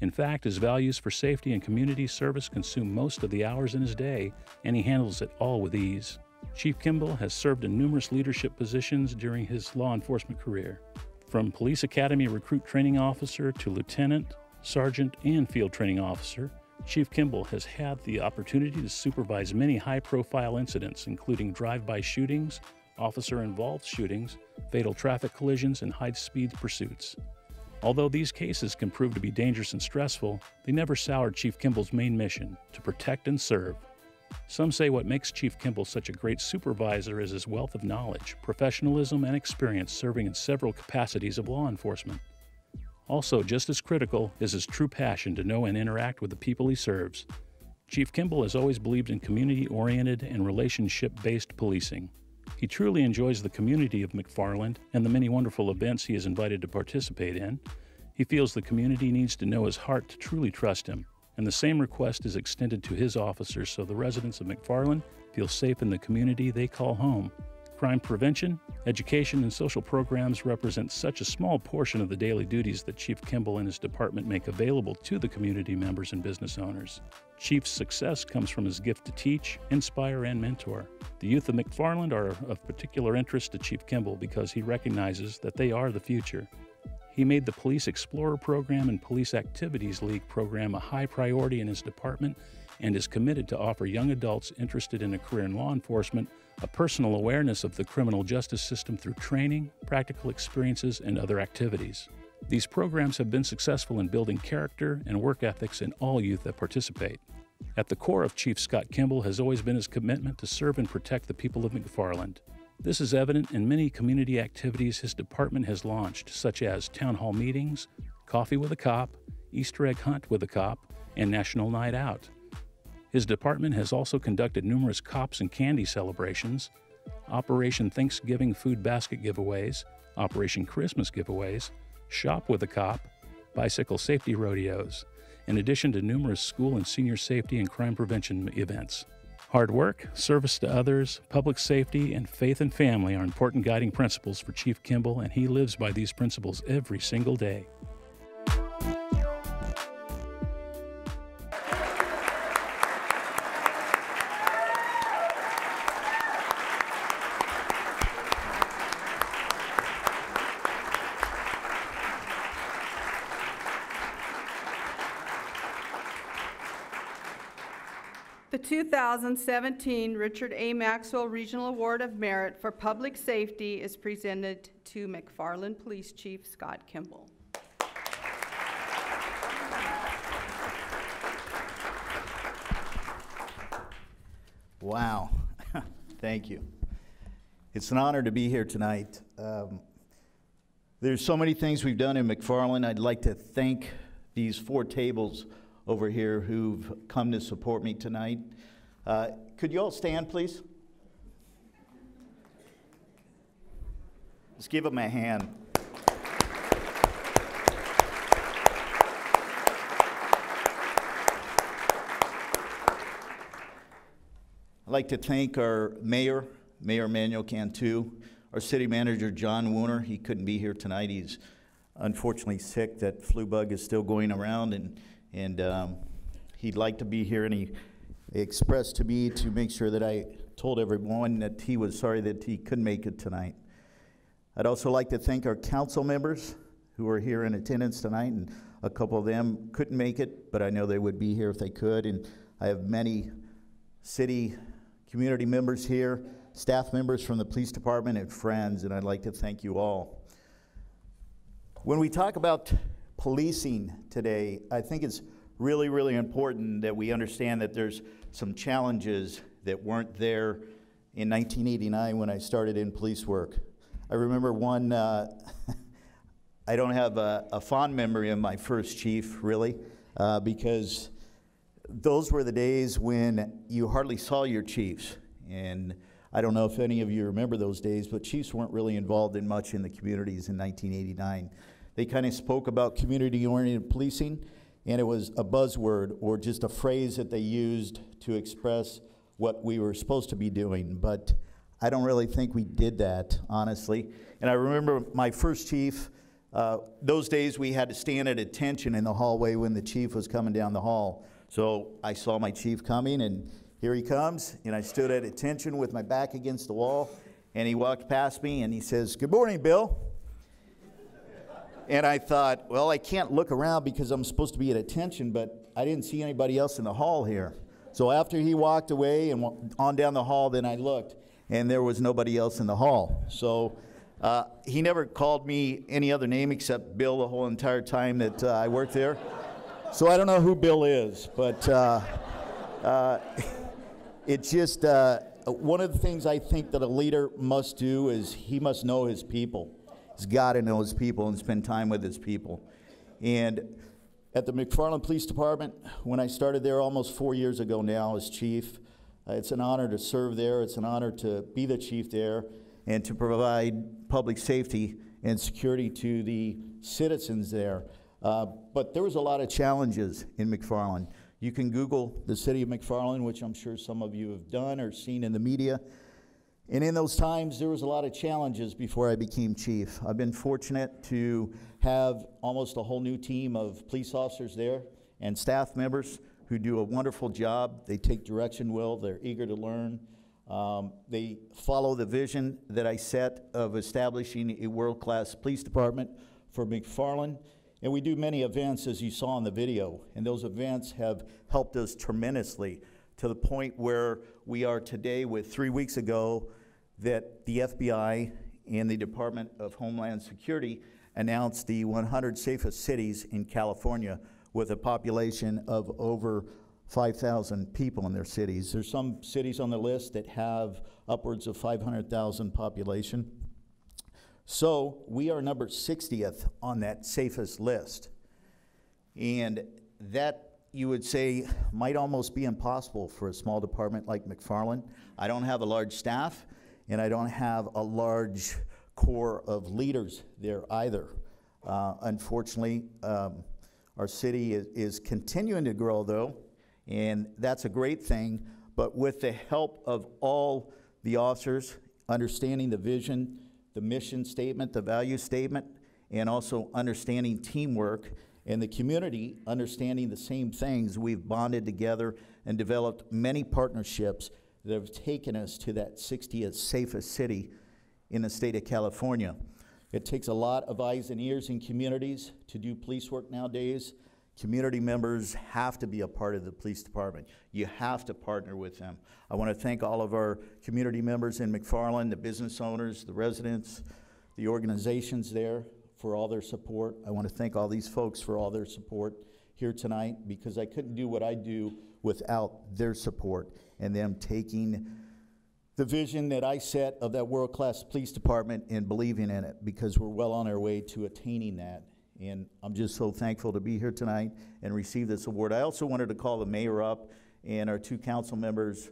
In fact, his values for safety and community service consume most of the hours in his day, and he handles it all with ease. Chief Kimball has served in numerous leadership positions during his law enforcement career. From Police Academy recruit training officer to lieutenant, sergeant, and field training officer, Chief Kimball has had the opportunity to supervise many high profile incidents, including drive by shootings, officer involved shootings, fatal traffic collisions, and high speed pursuits. Although these cases can prove to be dangerous and stressful, they never soured Chief Kimball's main mission to protect and serve. Some say what makes Chief Kimball such a great supervisor is his wealth of knowledge, professionalism, and experience serving in several capacities of law enforcement. Also, just as critical is his true passion to know and interact with the people he serves. Chief Kimball has always believed in community oriented and relationship based policing. He truly enjoys the community of McFarland and the many wonderful events he is invited to participate in. He feels the community needs to know his heart to truly trust him, and the same request is extended to his officers so the residents of McFarland feel safe in the community they call home. Crime prevention, education, and social programs represent such a small portion of the daily duties that Chief Kimball and his department make available to the community members and business owners. Chief's success comes from his gift to teach, inspire, and mentor. The youth of McFarland are of particular interest to Chief Kimball because he recognizes that they are the future. He made the Police Explorer program and Police Activities League program a high priority in his department and is committed to offer young adults interested in a career in law enforcement a personal awareness of the criminal justice system through training, practical experiences, and other activities. These programs have been successful in building character and work ethics in all youth that participate. At the core of Chief Scott Kimball has always been his commitment to serve and protect the people of McFarland. This is evident in many community activities his department has launched, such as town hall meetings, Coffee with a Cop, Easter egg hunt with a cop, and National Night Out. His department has also conducted numerous cops and candy celebrations, Operation Thanksgiving food basket giveaways, Operation Christmas giveaways, Shop with a Cop, bicycle safety rodeos, in addition to numerous school and senior safety and crime prevention events. Hard work, service to others, public safety, and faith and family are important guiding principles for Chief Kimball, and he lives by these principles every single day. 2017 Richard A. Maxwell Regional Award of Merit for Public Safety is presented to McFarland Police Chief Scott Kimball. Wow. Thank you. It's an honor to be here tonight. Um, there's so many things we've done in McFarland. I'd like to thank these four tables over here who've come to support me tonight. Uh, could you all stand, please? Let's give them a hand. I'd like to thank our mayor, Mayor Manuel Cantu, our city manager, John Wooner. He couldn't be here tonight. He's unfortunately sick. That flu bug is still going around, and, and um, he'd like to be here, and he expressed to me to make sure that I told everyone that he was sorry that he couldn't make it tonight. I'd also like to thank our council members who are here in attendance tonight, and a couple of them couldn't make it, but I know they would be here if they could. And I have many city community members here, staff members from the police department, and friends, and I'd like to thank you all. When we talk about policing today, I think it's really, really important that we understand that there's some challenges that weren't there in 1989 when I started in police work. I remember one, uh, I don't have a, a, fond memory of my first chief, really, uh, because those were the days when you hardly saw your chiefs. And I don't know if any of you remember those days, but chiefs weren't really involved in much in the communities in 1989. They kind of spoke about community oriented policing, and it was a buzzword or just a phrase that they used to express what we were supposed to be doing. But I don't really think we did that, honestly. And I remember my first chief, uh, those days we had to stand at attention in the hallway when the chief was coming down the hall. So I saw my chief coming, and here he comes, and I stood at attention with my back against the wall, and he walked past me and he says, Good morning, Bill. And I thought, well, I can't look around because I'm supposed to be at attention, but I didn't see anybody else in the hall here. So after he walked away and on down the hall, then I looked, and there was nobody else in the hall. So uh, he never called me any other name except Bill the whole entire time that uh, I worked there. So I don't know who Bill is, but uh, uh, it's just uh, one of the things I think that a leader must do is he must know his people. He's got to know his people and spend time with his people. And at the McFarland Police Department, when I started there almost four years ago now as chief, uh, it's an honor to serve there. It's an honor to be the chief there and to provide public safety and security to the citizens there. Uh, but there was a lot of challenges in McFarland. You can Google the city of McFarland, which I'm sure some of you have done or seen in the media. And in those times, there was a lot of challenges before I became chief. I've been fortunate to have almost a whole new team of police officers there and staff members who do a wonderful job. They take direction well, they're eager to learn. Um, they follow the vision that I set of establishing a world class police department for McFarland and we do many events, as you saw in the video, and those events have helped us tremendously to the point where we are today with three weeks ago that the FBI and the Department of Homeland Security announced the 100 safest cities in California with a population of over 5,000 people in their cities. There's some cities on the list that have upwards of 500,000 population. So we are number 60th on that safest list. And that, you would say, might almost be impossible for a small department like McFarland. I don't have a large staff, and I don't have a large core of leaders there either. Uh, unfortunately, um, our city is, is continuing to grow, though, and that's a great thing. But with the help of all the officers, understanding the vision, the mission statement, the value statement, and also understanding teamwork and the community understanding the same things. We've bonded together and developed many partnerships that have taken us to that 60th safest city in the state of California. It takes a lot of eyes and ears in communities to do police work nowadays. Community members have to be a part of the police department. You have to partner with them. I want to thank all of our community members in McFarland, the business owners, the residents, the organizations there for all their support. I want to thank all these folks for all their support here tonight because I couldn't do what I do without their support and them taking the vision that I set of that world class police department and believing in it because we're well on our way to attaining that. And I'm just so thankful to be here tonight and receive this award. I also wanted to call the mayor up and our two council members,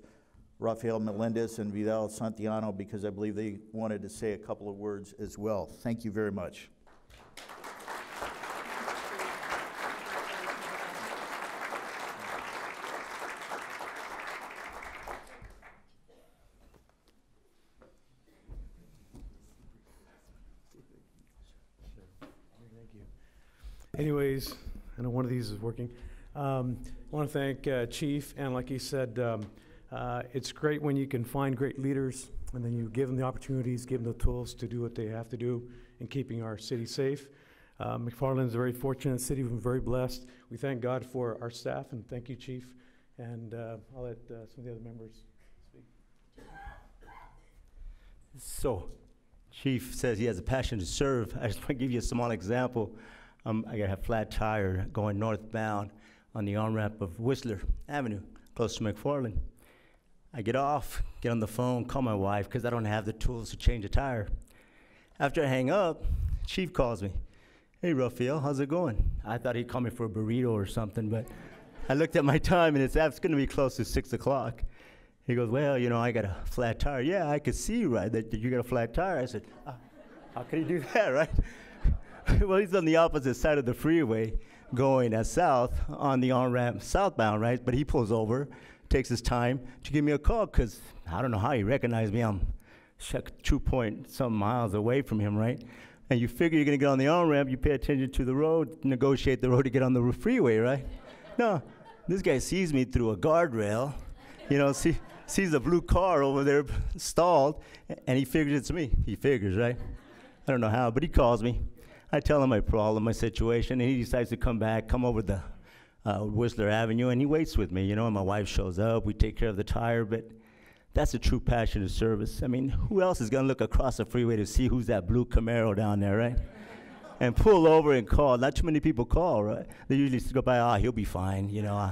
Rafael Melendez and Vidal Santiano, because I believe they wanted to say a couple of words as well. Thank you very much. Anyways, I know one of these is working. Um, I want to thank uh, Chief, and like he said, um, uh, it's great when you can find great leaders, and then you give them the opportunities, give them the tools to do what they have to do in keeping our city safe. Uh, McFarland is a very fortunate city. We're very blessed. We thank God for our staff, and thank you, Chief. And uh, I'll let uh, some of the other members speak. So, Chief says he has a passion to serve. I just want to give you a small example. Um, I got a flat tire going northbound on the on ramp of Whisler Avenue, close to McFarland. I get off, get on the phone, call my wife because I don't have the tools to change a tire. After I hang up, Chief calls me. Hey, Rafael, how's it going? I thought he'd call me for a burrito or something, but I looked at my time and it's, it's going to be close to six o'clock. He goes, Well, you know, I got a flat tire. Yeah, I could see, right, that you got a flat tire. I said, uh, How could he do that, right? well, he's on the opposite side of the freeway going at south on the on ramp southbound, right? But he pulls over, takes his time to give me a call because I don't know how he recognized me. I'm two point some miles away from him, right? And you figure you're gonna get on the on ramp, you pay attention to the road, negotiate the road to get on the freeway, right? No, this guy sees me through a guardrail, you know, see, sees a blue car over there stalled, and he figures it's me. He figures, right? I don't know how, but he calls me. I tell him my problem, my situation, and he decides to come back, come over the uh, Whisler Avenue, and he waits with me. You know, and my wife shows up. We take care of the tire, but that's a true passion of service. I mean, who else is gonna look across the freeway to see who's that blue Camaro down there, right? and pull over and call. Not too many people call, right? They usually go by, ah, oh, he'll be fine, you know. Uh,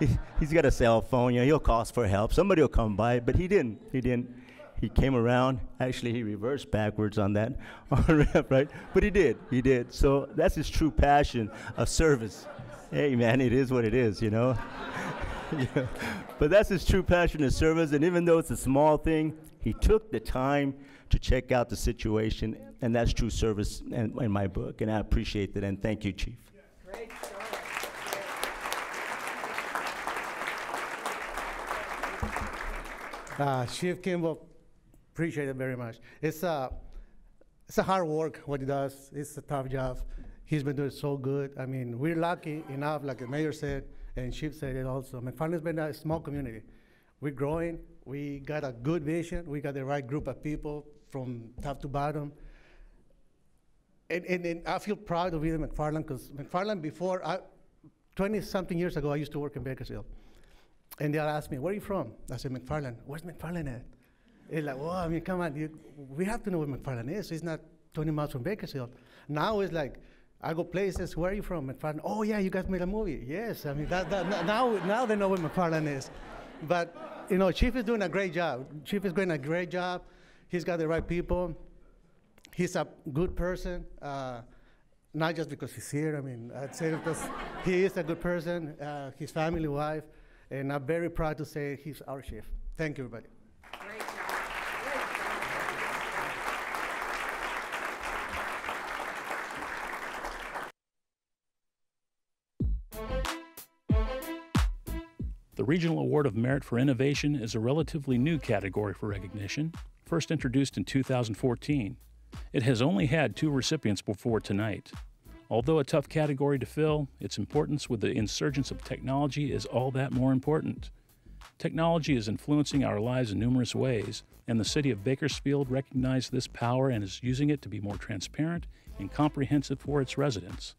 he, has got a cell phone, you know, he'll call for help. Somebody will come by, but he didn't. He didn't he came around. Actually, he reversed backwards on that right? But he did. He did. So that's his true passion of service. Hey, man, it is what it is, you know. yeah. But that's his true passion of service. And even though it's a small thing, he took the time to check out the situation, and that's true service in, in my book. And I appreciate that. And thank you, Chief. Great. Uh, Chief Kimball appreciate it very much. It's a, uh, it's a hard work what he does. It's a tough job. He's been doing so good. I mean, we're lucky enough, like the mayor said, and Chief said it also. McFarland's been a small community. We're growing. We got a good vision. We got the right group of people from top to bottom. And, and, and I feel proud of being McFarland because McFarland before, 20 something years ago, I used to work in Bakersfield. And they'll ask me, where are you from? I said, McFarland. Where's McFarland at? It's like, well, I mean, come on, you, we have to know where McFarland is. It's not 20 miles from Bakersfield. Now it's like, I go places, where are you from? McFarland, oh yeah, you guys made a movie. Yes, I mean, that, that, now, now they know where McFarland is. But, you know, Chief is doing a great job. Chief is doing a great job. He's got the right people. He's a good person, uh, not just because he's here. I mean, I'd say because he is a good person, uh, his family, wife, and I'm very proud to say he's our chief. Thank you, everybody. Regional Award of Merit for Innovation is a relatively new category for recognition, first introduced in 2014. It has only had two recipients before tonight. Although a tough category to fill, its importance with the insurgence of technology is all that more important. Technology is influencing our lives in numerous ways, and the city of Bakersfield recognized this power and is using it to be more transparent and comprehensive for its residents.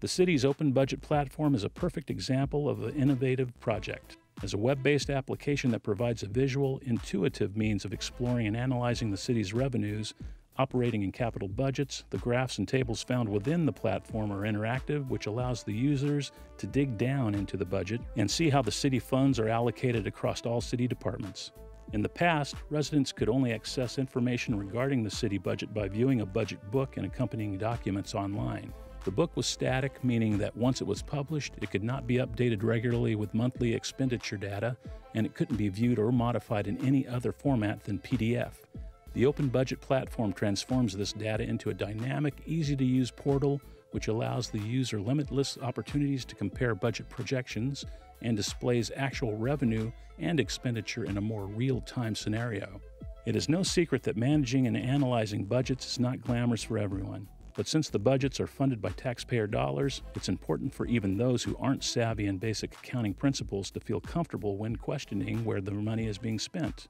The city's open budget platform is a perfect example of an innovative project. As a web based application that provides a visual, intuitive means of exploring and analyzing the city's revenues, operating and capital budgets, the graphs and tables found within the platform are interactive, which allows the users to dig down into the budget and see how the city funds are allocated across all city departments. In the past, residents could only access information regarding the city budget by viewing a budget book and accompanying documents online. The book was static, meaning that once it was published, it could not be updated regularly with monthly expenditure data, and it couldn't be viewed or modified in any other format than PDF. The Open Budget platform transforms this data into a dynamic, easy to use portal which allows the user limitless opportunities to compare budget projections and displays actual revenue and expenditure in a more real time scenario. It is no secret that managing and analyzing budgets is not glamorous for everyone. But since the budgets are funded by taxpayer dollars, it's important for even those who aren't savvy in basic accounting principles to feel comfortable when questioning where their money is being spent.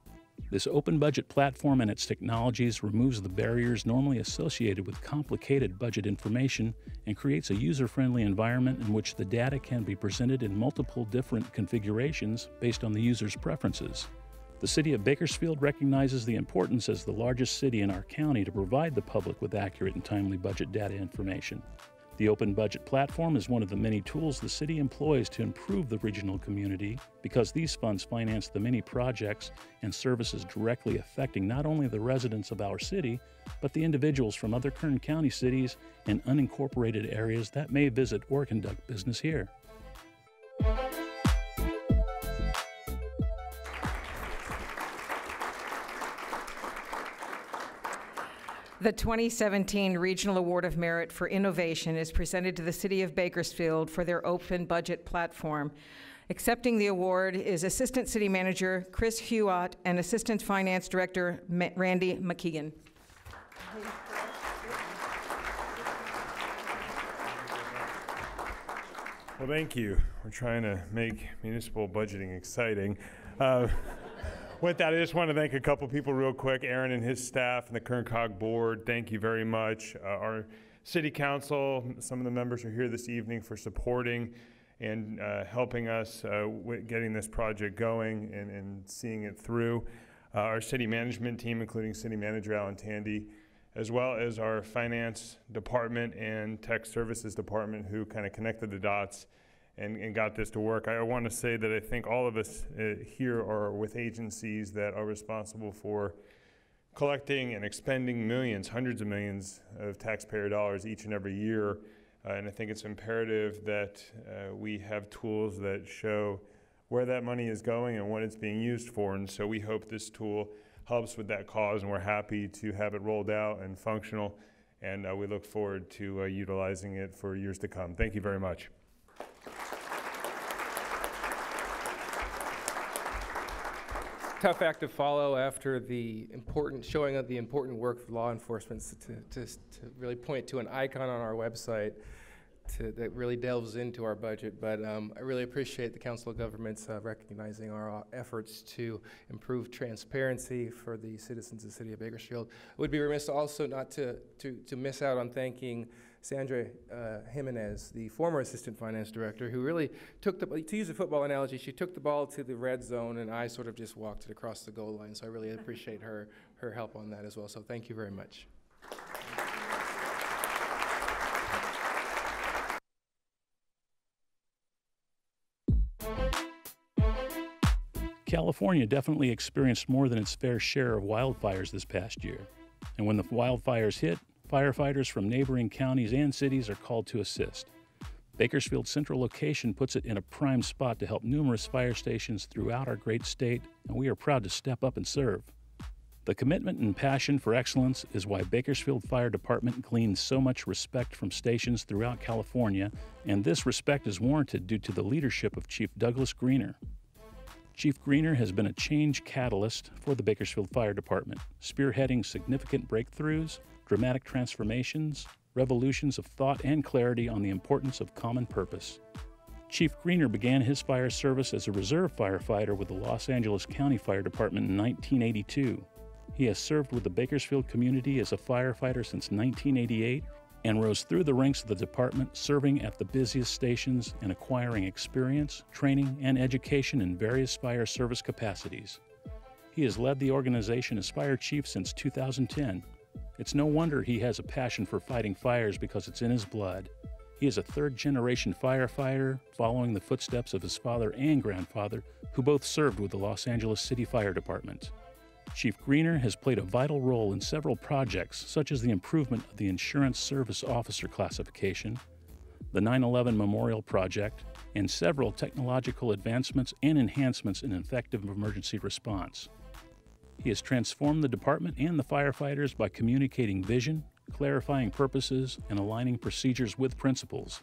This open budget platform and its technologies removes the barriers normally associated with complicated budget information and creates a user friendly environment in which the data can be presented in multiple different configurations based on the user's preferences. The City of Bakersfield recognizes the importance as the largest city in our county to provide the public with accurate and timely budget data information. The Open Budget Platform is one of the many tools the city employs to improve the regional community because these funds finance the many projects and services directly affecting not only the residents of our city, but the individuals from other Kern County cities and unincorporated areas that may visit or conduct business here. The 2017 Regional Award of Merit for Innovation is presented to the City of Bakersfield for their open budget platform. Accepting the award is Assistant City Manager Chris Huot and Assistant Finance Director Randy McKeegan. Well, thank you. We're trying to make municipal budgeting exciting. Uh, with that, I just want to thank a couple people real quick. Aaron and his staff and the Kern COG board, thank you very much. Uh, our city council, some of the members are here this evening for supporting and uh, helping us uh, with getting this project going and, and seeing it through. Uh, our city management team, including city manager Alan Tandy, as well as our finance department and tech services department who kind of connected the dots and, and got this to work. I want to say that I think all of us uh, here are with agencies that are responsible for collecting and expending millions, hundreds of millions of taxpayer dollars each and every year. Uh, and I think it's imperative that uh, we have tools that show where that money is going and what it's being used for. And so we hope this tool helps with that cause, and we're happy to have it rolled out and functional. And uh, we look forward to uh, utilizing it for years to come. Thank you very much. Tough act to follow after the important showing of the important work of law enforcement to, to, to really point to an icon on our website to, that really delves into our budget. But um, I really appreciate the Council of Governments uh, recognizing our uh, efforts to improve transparency for the citizens of the city of Bakersfield. I would be remiss also not to, to, to miss out on thanking Sandra uh, Jimenez, the former assistant finance director, who really took the, to use a football analogy, she took the ball to the red zone and I sort of just walked it across the goal line. So I really appreciate her, her help on that as well. So thank you very much. California definitely experienced more than its fair share of wildfires this past year. And when the wildfires hit, Firefighters from neighboring counties and cities are called to assist. Bakersfield's central location puts it in a prime spot to help numerous fire stations throughout our great state, and we are proud to step up and serve. The commitment and passion for excellence is why Bakersfield Fire Department gleans so much respect from stations throughout California, and this respect is warranted due to the leadership of Chief Douglas Greener. Chief Greener has been a change catalyst for the Bakersfield Fire Department, spearheading significant breakthroughs dramatic transformations, revolutions of thought and clarity on the importance of common purpose. Chief Greener began his fire service as a reserve firefighter with the Los Angeles County Fire Department in 1982. He has served with the Bakersfield community as a firefighter since 1988 and rose through the ranks of the department, serving at the busiest stations and acquiring experience, training, and education in various fire service capacities. He has led the organization as fire chief since 2010. It's no wonder he has a passion for fighting fires because it's in his blood. He is a third generation firefighter, following the footsteps of his father and grandfather, who both served with the Los Angeles City Fire Department. Chief Greener has played a vital role in several projects, such as the improvement of the Insurance Service Officer classification, the 9 11 Memorial Project, and several technological advancements and enhancements in effective emergency response. He has transformed the department and the firefighters by communicating vision, clarifying purposes, and aligning procedures with principles.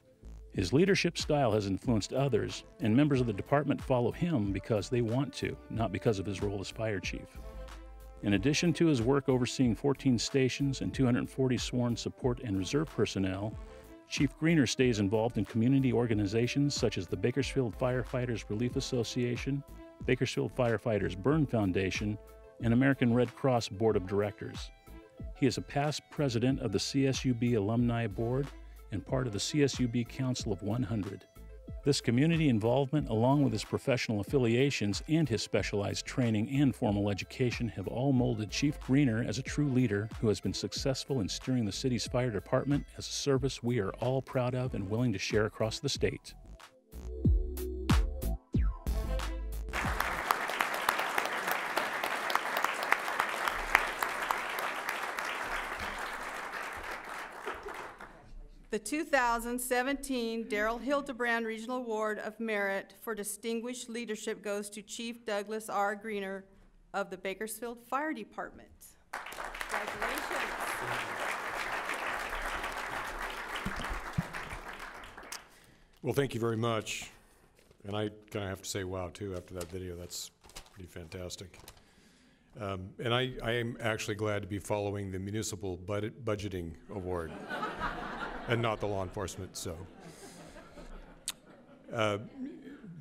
His leadership style has influenced others, and members of the department follow him because they want to, not because of his role as fire chief. In addition to his work overseeing 14 stations and 240 sworn support and reserve personnel, Chief Greener stays involved in community organizations such as the Bakersfield Firefighters Relief Association, Bakersfield Firefighters Burn Foundation, and American Red Cross Board of Directors. He is a past president of the CSUB Alumni Board and part of the CSUB Council of 100. This community involvement, along with his professional affiliations and his specialized training and formal education, have all molded Chief Greener as a true leader who has been successful in steering the city's fire department as a service we are all proud of and willing to share across the state. 2017 Daryl Hildebrand Regional Award of Merit for Distinguished Leadership goes to Chief Douglas R. Greener of the Bakersfield Fire Department. Congratulations. Well, thank you very much. And I kind of have to say wow, too, after that video. That's pretty fantastic. Um, and I, I am actually glad to be following the Municipal Budget Budgeting Award and not the law enforcement, so. Uh,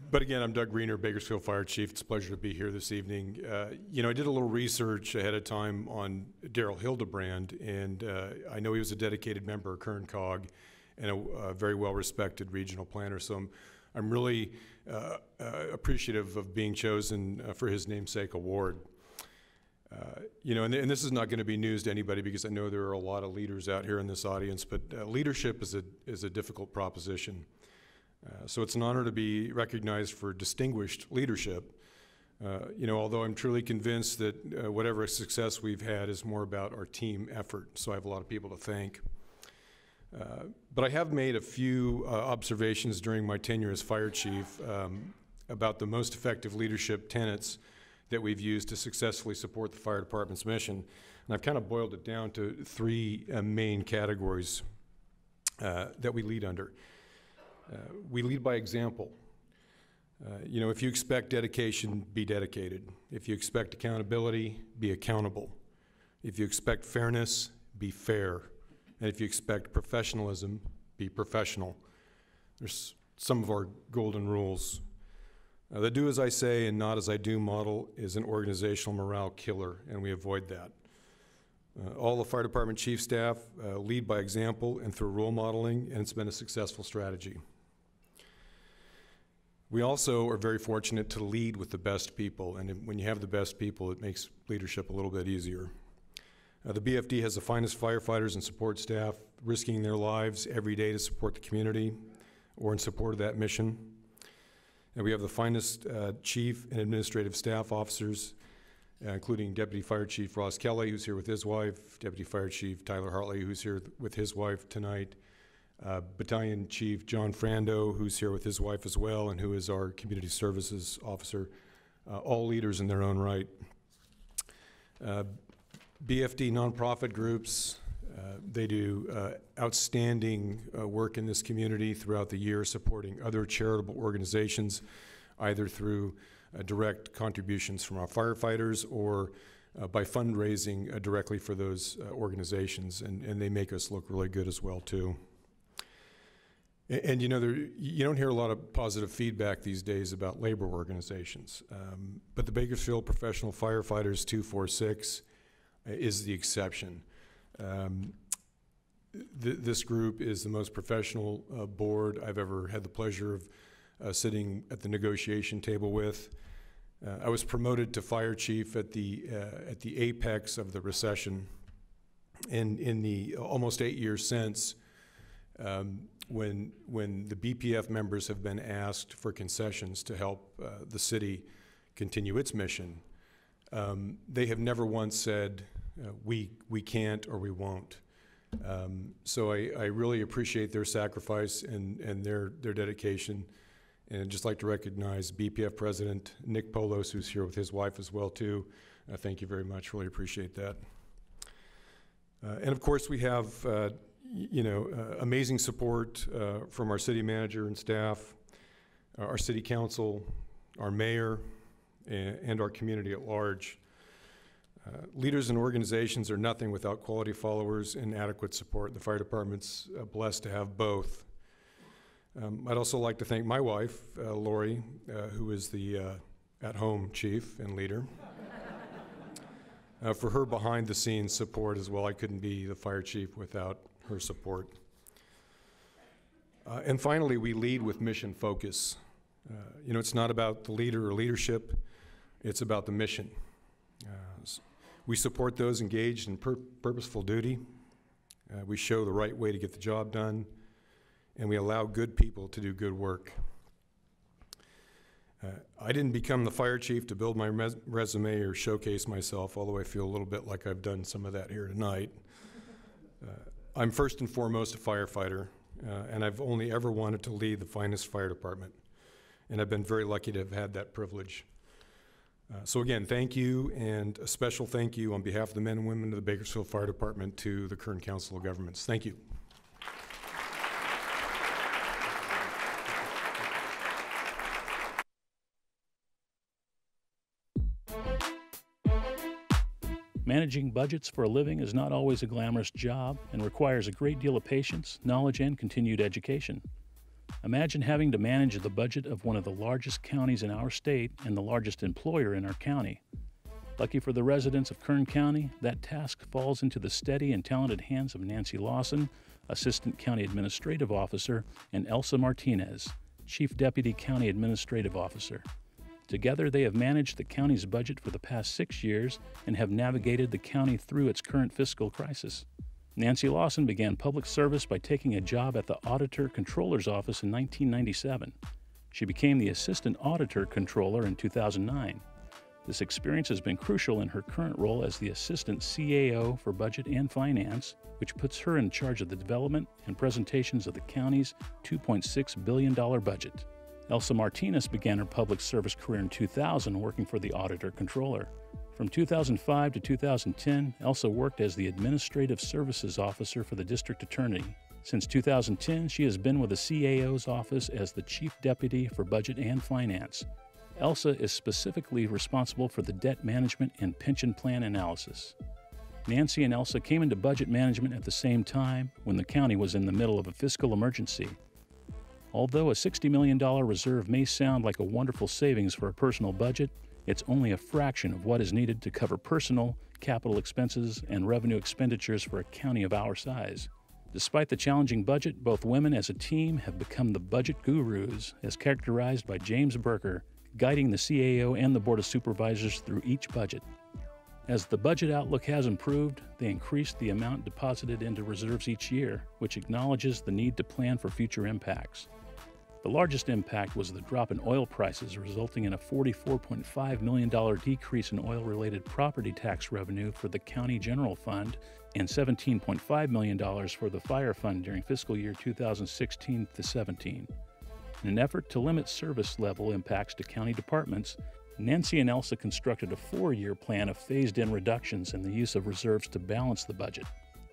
but again, I'm Doug Greener, Bakersfield Fire Chief. It's a pleasure to be here this evening. Uh, you know, I did a little research ahead of time on Daryl Hildebrand, and uh, I know he was a dedicated member of Kern COG and a, a very well-respected regional planner. So I'm, I'm really uh, uh, appreciative of being chosen uh, for his namesake award. Uh, you know, and, and, this is not going to be news to anybody because I know there are a lot of leaders out here in this audience, but uh, leadership is a, is a difficult proposition. Uh, so it's an honor to be recognized for distinguished leadership. Uh, you know, although I'm truly convinced that uh, whatever success we've had is more about our team effort, so I have a lot of people to thank. but I have made a few observations during my tenure as fire chief um, about the most effective leadership tenets that we've used to successfully support the fire department's mission. And I've kind of boiled it down to three uh, main categories uh, that we lead under. Uh, we lead by example. Uh, you know, if you expect dedication, be dedicated. If you expect accountability, be accountable. If you expect fairness, be fair. And if you expect professionalism, be professional. There's some of our golden rules uh, the do as I say and not as I do model is an organizational morale killer, and we avoid that. Uh, all the fire department chief staff uh, lead by example and through role modeling, and it's been a successful strategy. We also are very fortunate to lead with the best people, and when you have the best people, it makes leadership a little bit easier. Uh, the BFD has the finest firefighters and support staff risking their lives every day to support the community or in support of that mission. And we have the finest uh, chief and administrative staff officers, uh, including Deputy Fire Chief Ross Kelly, who's here with his wife, Deputy Fire Chief Tyler Hartley, who's here with his wife tonight, uh, Battalion Chief John Frando, who's here with his wife as well, and who is our Community Services Officer, uh, all leaders in their own right. Uh, BFD nonprofit groups, they do uh, outstanding uh, work in this community throughout the year, supporting other charitable organizations, either through direct contributions from our firefighters or uh, by fundraising uh, directly for those uh, organizations, and, and they make us look really good as well too. And, and you know, there, you don't hear a lot of positive feedback these days about labor organizations, um, but the Bakersfield Professional Firefighters 246 is the exception. Um, th- this group is the most professional uh, board I've ever had the pleasure of uh, sitting at the negotiation table with. Uh, I was promoted to fire chief at the uh, at the apex of the recession, and in the almost eight years since, um, when when the BPF members have been asked for concessions to help uh, the city continue its mission, um, they have never once said uh, we we can't or we won't. Um, so I, I really appreciate their sacrifice and, and their their dedication. And I'd just like to recognize BPF President Nick Polos, who's here with his wife as well, too. Uh, thank you very much. Really appreciate that. Uh, and of course, we have, uh, you know, uh, amazing support uh, from our city manager and staff, uh, our city council, our mayor, and, and our community at large. Uh, leaders and organizations are nothing without quality followers and adequate support. The fire department's uh, blessed to have both. Um, I'd also like to thank my wife, uh, Lori, uh, who is the uh, at-home chief and leader, for her behind-the-scenes support as well. I couldn't be the fire chief without her support. And finally, we lead with mission focus. You know, it's not about the leader or leadership; it's about the mission. We support those engaged in pur- purposeful duty. Uh, we show the right way to get the job done and we allow good people to do good work. Uh, I didn't become the fire chief to build my res- resume or showcase myself, although I feel a little bit like I've done some of that here tonight. Uh, I'm first and foremost a firefighter, uh, and I've only ever wanted to lead the finest fire department. And I've been very lucky to have had that privilege. Uh, so again, thank you, and a special thank you on behalf of the men and women of the Bakersfield Fire Department to the Kern Council of Governments. Thank you. Managing budgets for a living is not always a glamorous job and requires a great deal of patience, knowledge, and continued education. Imagine having to manage the budget of one of the largest counties in our state and the largest employer in our county. Lucky for the residents of Kern County, that task falls into the steady and talented hands of Nancy Lawson, Assistant County Administrative Officer, and Elsa Martinez, Chief Deputy County Administrative Officer. Together, they have managed the county's budget for the past six years and have navigated the county through its current fiscal crisis. Nancy Lawson began public service by taking a job at the Auditor Controller's Office in 1997. She became the Assistant Auditor Controller in 2009. This experience has been crucial in her current role as the Assistant CAO for Budget and Finance, which puts her in charge of the development and presentations of the county's $2.6 billion budget. Elsa Martinez began her public service career in 2000 working for the Auditor Controller. From 2005 to 2010, Elsa worked as the Administrative Services Officer for the District Attorney. Since 2010, she has been with the CAO's office as the Chief Deputy for Budget and Finance. Elsa is specifically responsible for the debt management and pension plan analysis. Nancy and Elsa came into budget management at the same time when the county was in the middle of a fiscal emergency. Although a $60 million reserve may sound like a wonderful savings for a personal budget, it's only a fraction of what is needed to cover personal, capital expenses, and revenue expenditures for a county of our size. Despite the challenging budget, both women as a team have become the budget gurus, as characterized by James Burker, guiding the CAO and the Board of Supervisors through each budget. As the budget outlook has improved, they increased the amount deposited into reserves each year, which acknowledges the need to plan for future impacts. The largest impact was the drop in oil prices, resulting in a $44.5 million decrease in oil related property tax revenue for the County General Fund and $17.5 million for the Fire Fund during fiscal year 2016 to 17. In an effort to limit service level impacts to county departments, Nancy and Elsa constructed a four year plan of phased in reductions in the use of reserves to balance the budget.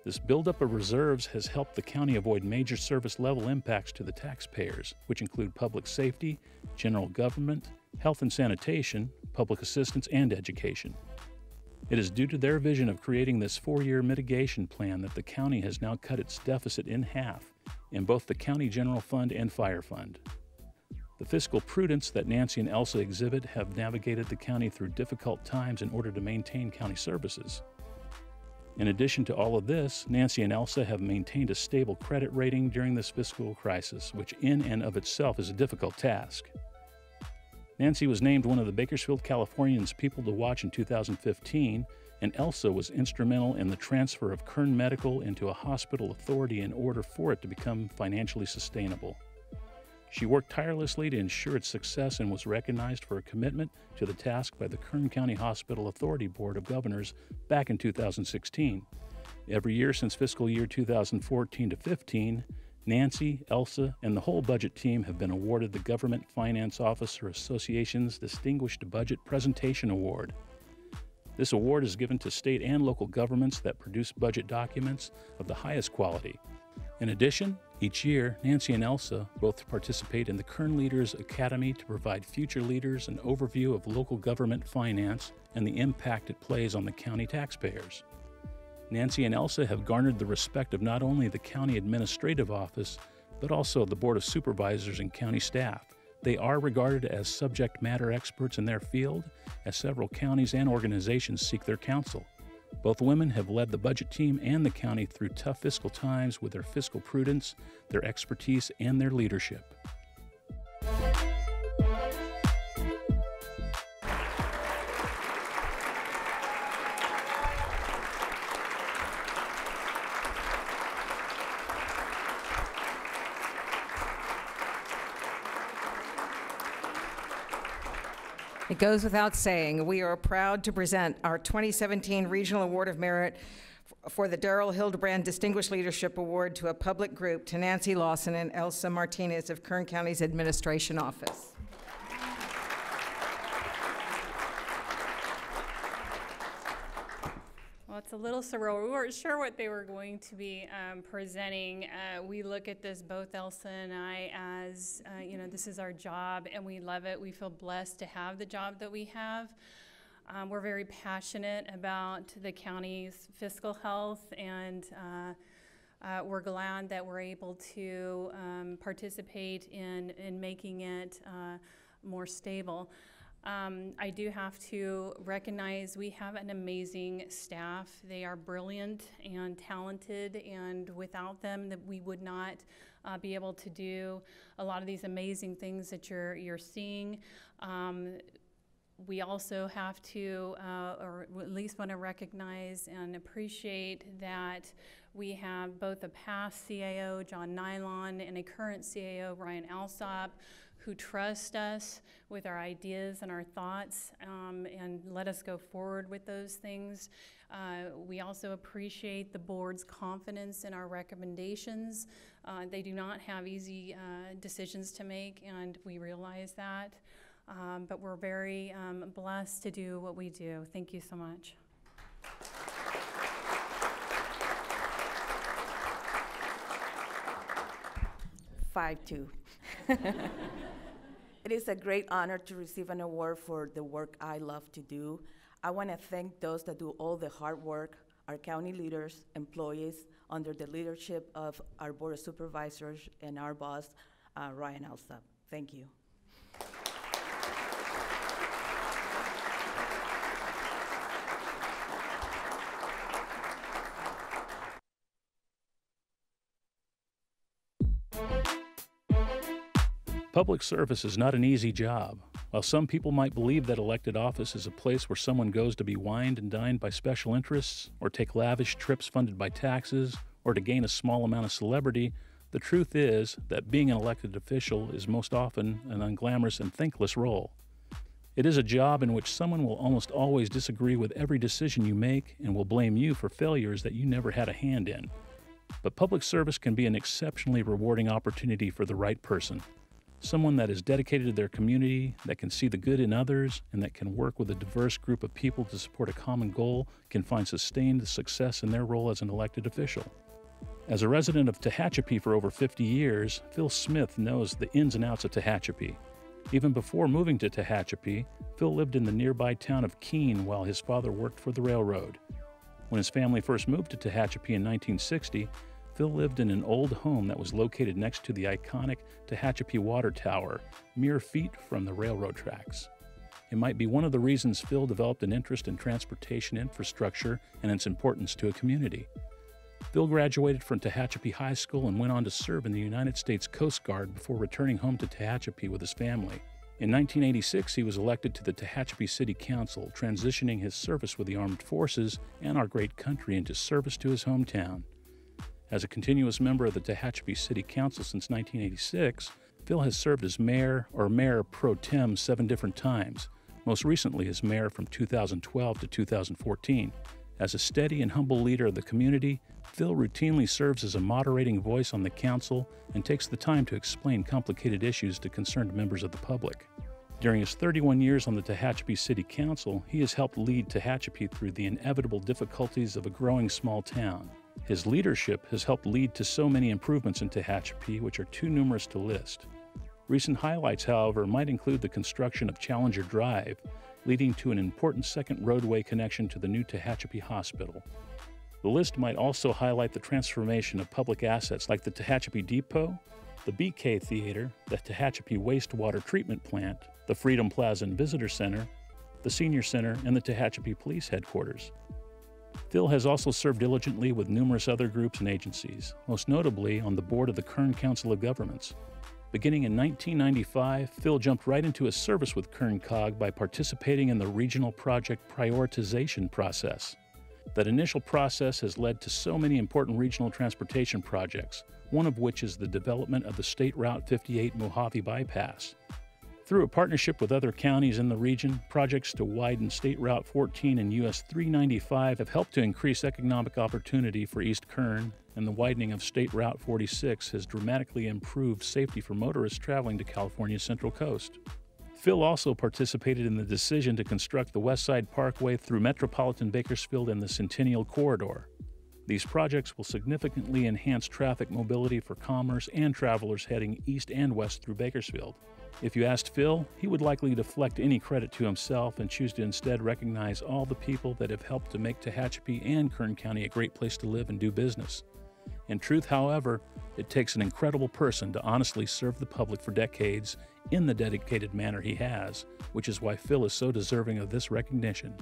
This buildup of reserves has helped the county avoid major service level impacts to the taxpayers, which include public safety, general government, health and sanitation, public assistance, and education. It is due to their vision of creating this four year mitigation plan that the county has now cut its deficit in half in both the County General Fund and Fire Fund. The fiscal prudence that Nancy and Elsa exhibit have navigated the county through difficult times in order to maintain county services. In addition to all of this, Nancy and Elsa have maintained a stable credit rating during this fiscal crisis, which in and of itself is a difficult task. Nancy was named one of the Bakersfield Californians People to Watch in 2015, and Elsa was instrumental in the transfer of Kern Medical into a hospital authority in order for it to become financially sustainable. She worked tirelessly to ensure its success and was recognized for her commitment to the task by the Kern County Hospital Authority Board of Governors back in 2016. Every year since fiscal year 2014 to 15, Nancy, Elsa, and the whole budget team have been awarded the Government Finance Officer Association's Distinguished Budget Presentation Award. This award is given to state and local governments that produce budget documents of the highest quality. In addition, each year, Nancy and Elsa both participate in the Kern Leaders Academy to provide future leaders an overview of local government finance and the impact it plays on the county taxpayers. Nancy and Elsa have garnered the respect of not only the county administrative office, but also the Board of Supervisors and county staff. They are regarded as subject matter experts in their field, as several counties and organizations seek their counsel. Both women have led the budget team and the county through tough fiscal times with their fiscal prudence, their expertise, and their leadership. It goes without saying, we are proud to present our 2017 Regional Award of Merit for the Darrell Hildebrand Distinguished Leadership Award to a public group to Nancy Lawson and Elsa Martinez of Kern County's Administration Office. Well, it's a little surreal. We weren't sure what they were going to be um, presenting. Uh, we look at this, both Elsa and I, as, uh, you know, this is our job and we love it. We feel blessed to have the job that we have. Um, we're very passionate about the county's fiscal health and uh, uh, we're glad that we're able to um, participate in, in making it uh, more stable. Um, I do have to recognize we have an amazing staff. They are brilliant and talented, and without them, that we would not uh, be able to do a lot of these amazing things that you're you're seeing. Um, we also have to, uh, or at least want to recognize and appreciate that we have both a past CAO, John Nilon, and a current CAO, Ryan Alsop, who trust us with our ideas and our thoughts um, and let us go forward with those things. Uh, we also appreciate the board's confidence in our recommendations. Uh, they do not have easy uh, decisions to make, and we realize that. Um, but we're very um, blessed to do what we do. Thank you so much. Five two. It is a great honor to receive an award for the work I love to do. I want to thank those that do all the hard work, our county leaders, employees, under the leadership of our Board of Supervisors and our boss, uh, Ryan Alsop. Thank you. Public service is not an easy job. While some people might believe that elected office is a place where someone goes to be wined and dined by special interests, or take lavish trips funded by taxes, or to gain a small amount of celebrity, the truth is that being an elected official is most often an unglamorous and thankless role. It is a job in which someone will almost always disagree with every decision you make and will blame you for failures that you never had a hand in. But public service can be an exceptionally rewarding opportunity for the right person. Someone that is dedicated to their community, that can see the good in others, and that can work with a diverse group of people to support a common goal can find sustained success in their role as an elected official. As a resident of Tehachapi for over 50 years, Phil Smith knows the ins and outs of Tehachapi. Even before moving to Tehachapi, Phil lived in the nearby town of Keene while his father worked for the railroad. When his family first moved to Tehachapi in 1960, Phil lived in an old home that was located next to the iconic Tehachapi Water Tower, mere feet from the railroad tracks. it might be one of the reasons Phil developed an interest in transportation infrastructure and its importance to a community. Phil graduated from Tehachapi High School and went on to serve in the United States Coast Guard before returning home to Tehachapi with his family. In 1986, he was elected to the Tehachapi City Council, transitioning his service with the armed forces and our great country into service to his hometown. As a continuous member of the Tehachapi City Council since 1986, Phil has served as mayor or mayor pro tem seven different times, most recently as mayor from 2012 to 2014. As a steady and humble leader of the community, Phil routinely serves as a moderating voice on the council and takes the time to explain complicated issues to concerned members of the public. During his 31 years on the Tehachapi City Council, he has helped lead Tehachapi through the inevitable difficulties of a growing small town. His leadership has helped lead to so many improvements in Tehachapi, which are too numerous to list. Recent highlights, however, might include the construction of Challenger Drive, leading to an important second roadway connection to the new Tehachapi Hospital. The list might also highlight the transformation of public assets like the Tehachapi Depot, the Beekay Theater, the Tehachapi Wastewater Treatment Plant, the Freedom Plaza and Visitor Center, the Senior Center, and the Tehachapi Police Headquarters. Phil has also served diligently with numerous other groups and agencies, most notably on the board of the Kern Council of Governments. Beginning in 1995, Phil jumped right into his service with Kern COG by participating in the regional project prioritization process. That initial process has led to so many important regional transportation projects, one of which is the development of the State Route 58 Mojave Bypass. Through a partnership with other counties in the region, projects to widen State Route 14 and US 395 have helped to increase economic opportunity for East Kern, and the widening of State Route 46 has dramatically improved safety for motorists traveling to California's Central Coast. Phil also participated in the decision to construct the West Side Parkway through metropolitan Bakersfield and the Centennial Corridor. These projects will significantly enhance traffic mobility for commerce and travelers heading east and west through Bakersfield. If you asked Phil, he would likely deflect any credit to himself and choose to instead recognize all the people that have helped to make Tehachapi and Kern County a great place to live and do business. In truth, however, it takes an incredible person to honestly serve the public for decades in the dedicated manner he has, which is why Phil is so deserving of this recognition.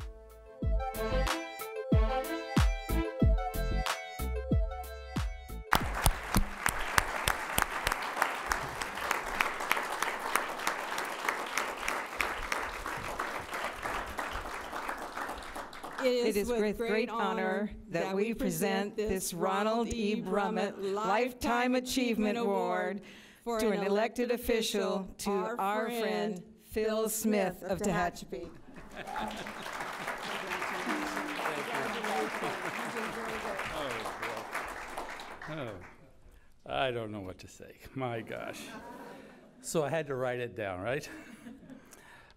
It is with great honor that we present this Ronald E. Brummett Lifetime Achievement Award to an elected official to our friend Phil Smith of Tehachapi. Oh, I don't know what to say. My gosh. So I had to write it down, right?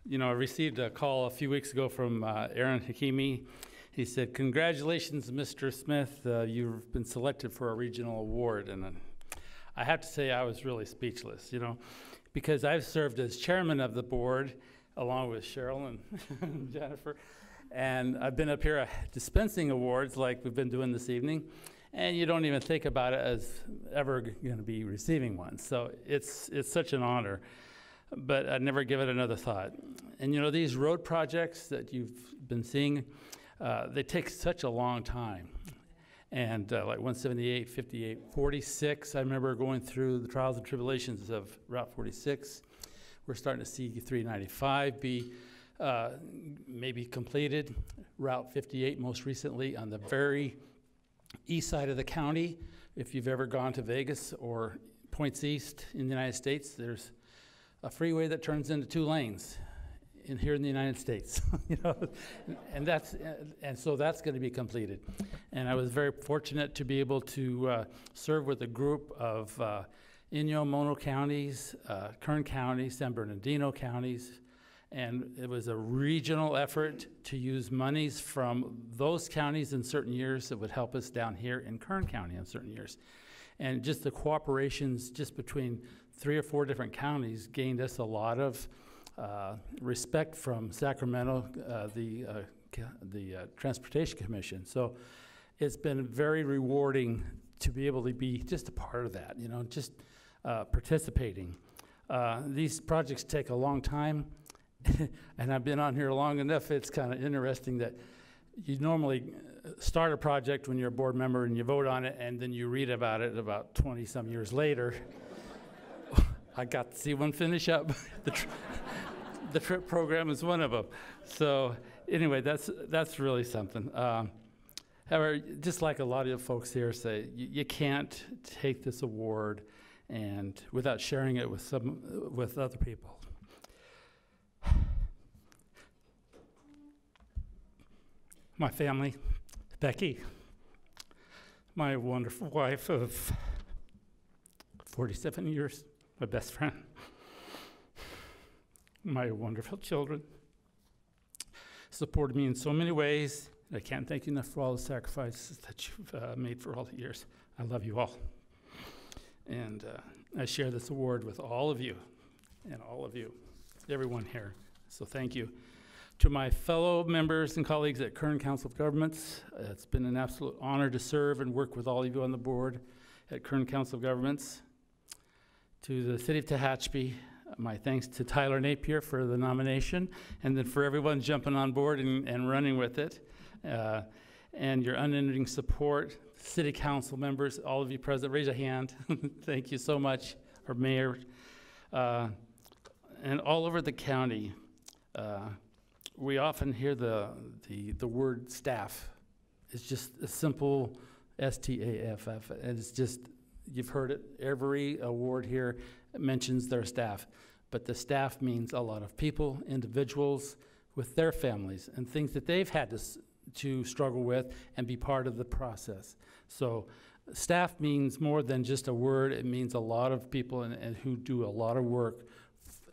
You know, I received a call a few weeks ago from uh, Ahron Hakimi. He said, Congratulations, Mr. Smith. Uh, you've been selected for a regional award. And I have to say, I was really speechless, you know, because I've served as chairman of the board along with Cheryl and Jennifer. And I've been up here uh, dispensing awards like we've been doing this evening and you don't even think about it as ever going to be receiving one. So it's it's such an honor, but I never give it another thought. And you know these road projects that you've been seeing, uh, they take such a long time. And uh, like 178, 58, 46, I remember going through the trials and tribulations of Route 46. We're starting to see 395 be uh, maybe completed. Route 58 most recently on the very east side of the county. If you've ever gone to Vegas or points east in the United States, there's a freeway that turns into two lanes in here in the United States, you know, and that's and so that's going to be completed. And I was very fortunate to be able to uh, serve with a group of uh, Inyo Mono counties, uh, Kern County, San Bernardino counties, and it was a regional effort to use monies from those counties in certain years that would help us down here in Kern County in certain years. And just the cooperations just between three or four different counties gained us a lot of uh, respect from Sacramento, uh, the, uh, the uh, Transportation Commission. So it's been very rewarding to be able to be just a part of that, you know, just uh, participating. Uh, these projects take a long time and I've been on here long enough, it's kind of interesting that you normally start a project when you're a board member and you vote on it, and then you read about it about 20 some years later. I got to see one finish up. the, tri- the trip program is one of them. So anyway, that's that's really something. Um, however, just like a lot of the folks here say, you, you can't take this award and without sharing it with some with other people. My family, Becky, my wonderful wife of 47 years, my best friend, my wonderful children, supported me in so many ways. I can't thank you enough for all the sacrifices that you've uh, made for all the years. I love you all. And uh, I share this award with all of you and all of you, everyone here. So thank you. To my fellow members and colleagues at Kern Council of Governments, it's been an absolute honor to serve and work with all of you on the board at Kern Council of Governments. To the City of Tehachapi, my thanks to Tyler Napier for the nomination, and then for everyone jumping on board and, and running with it, uh, and your unending support. City Council members, all of you present, raise a hand. Thank you so much, our mayor, uh, and all over the county. Uh, we often hear the, the, the word staff. It's just a simple S-T-A-F-F, and it's just, you've heard it, every award here mentions their staff. But the staff means a lot of people, individuals with their families, and things that they've had to, to struggle with and be part of the process. So staff means more than just a word, it means a lot of people and, and who do a lot of work,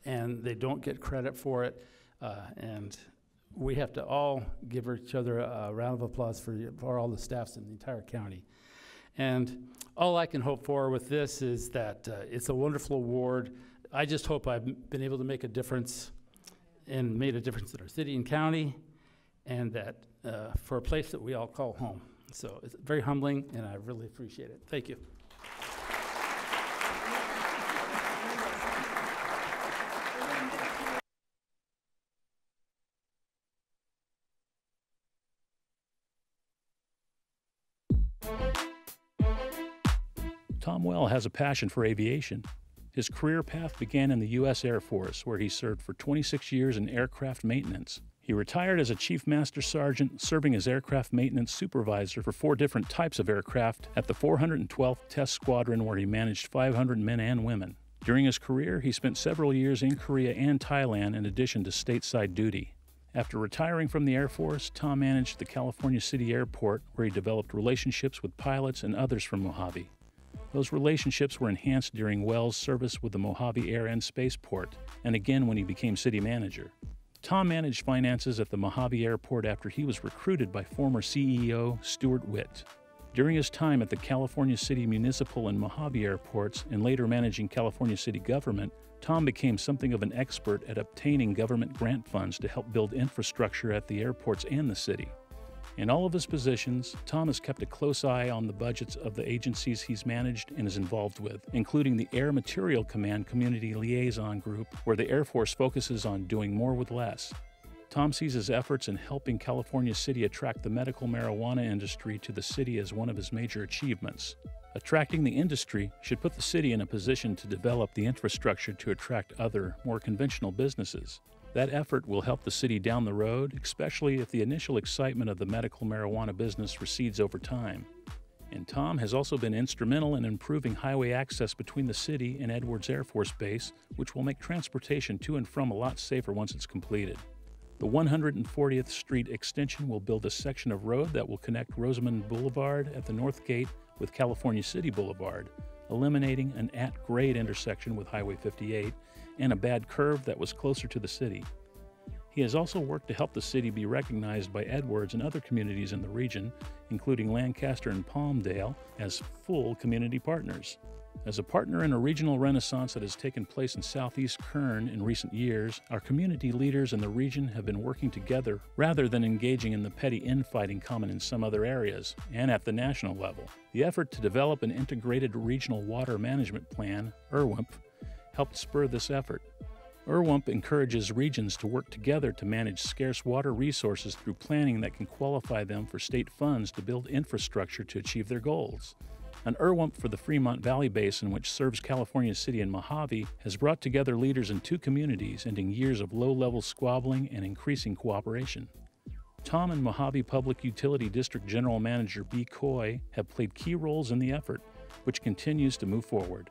and they don't get credit for it. Uh, and we have to all give each other a, a round of applause for, for all the staffs in the entire county. And all I can hope for with this is that uh, it's a wonderful award. I just hope I've been able to make a difference and made a difference in our city and county, and that uh, for a place that we all call home. So it's very humbling, and I really appreciate it. Thank you. Has a passion for aviation. His career path began in the U.S. Air Force, where he served for 26 years in aircraft maintenance. He retired as a Chief Master Sergeant, serving as aircraft maintenance supervisor for four different types of aircraft at the 412th Test Squadron, where he managed 500 men and women. During his career, he spent several years in Korea and Thailand in addition to stateside duty. After retiring from the Air Force, Tom managed the California City Airport, where he developed relationships with pilots and others from Mojave. Those relationships were enhanced during Wells' service with the Mojave Air and Spaceport, and again when he became city manager. Tom managed finances at the Mojave Airport after he was recruited by former CEO Stuart Witt. During his time at the California City Municipal and Mojave airports and later managing California city government, Tom became something of an expert at obtaining government grant funds to help build infrastructure at the airports and the city. In all of his positions, Tom has kept a close eye on the budgets of the agencies he's managed and is involved with, including the Air Materiel Command Community Liaison Group, where the Air Force focuses on doing more with less. Tom sees his efforts in helping California City attract the medical marijuana industry to the city as one of his major achievements. Attracting the industry should put the city in a position to develop the infrastructure to attract other, more conventional businesses. That effort will help the city down the road, especially if the initial excitement of the medical marijuana business recedes over time. And Tom has also been instrumental in improving highway access between the city and Edwards Air Force Base, which will make transportation to and from a lot safer once it's completed. The 140th Street extension will build a section of road that will connect Rosamond Boulevard at the North Gate with California City Boulevard, eliminating an at grade intersection with Highway 58 and a bad curve that was closer to the city. He has also worked to help the city be recognized by Edwards and other communities in the region, including Lancaster and Palmdale, as full community partners. As a partner in a regional renaissance that has taken place in southeast Kern in recent years, our community leaders in the region have been working together rather than engaging in the petty infighting common in some other areas and at the national level. The effort to develop an integrated regional water management plan, IRWIMP, helped spur this effort. URWUMP encourages regions to work together to manage scarce water resources through planning that can qualify them for state funds to build infrastructure to achieve their goals. An URWUMP for the Fremont Valley Basin, which serves California City and Mojave, has brought together leaders in two communities, ending years of low level squabbling and increasing cooperation. Tom and Mojave Public Utility District General Manager B. Coy have played key roles in the effort, which continues to move forward.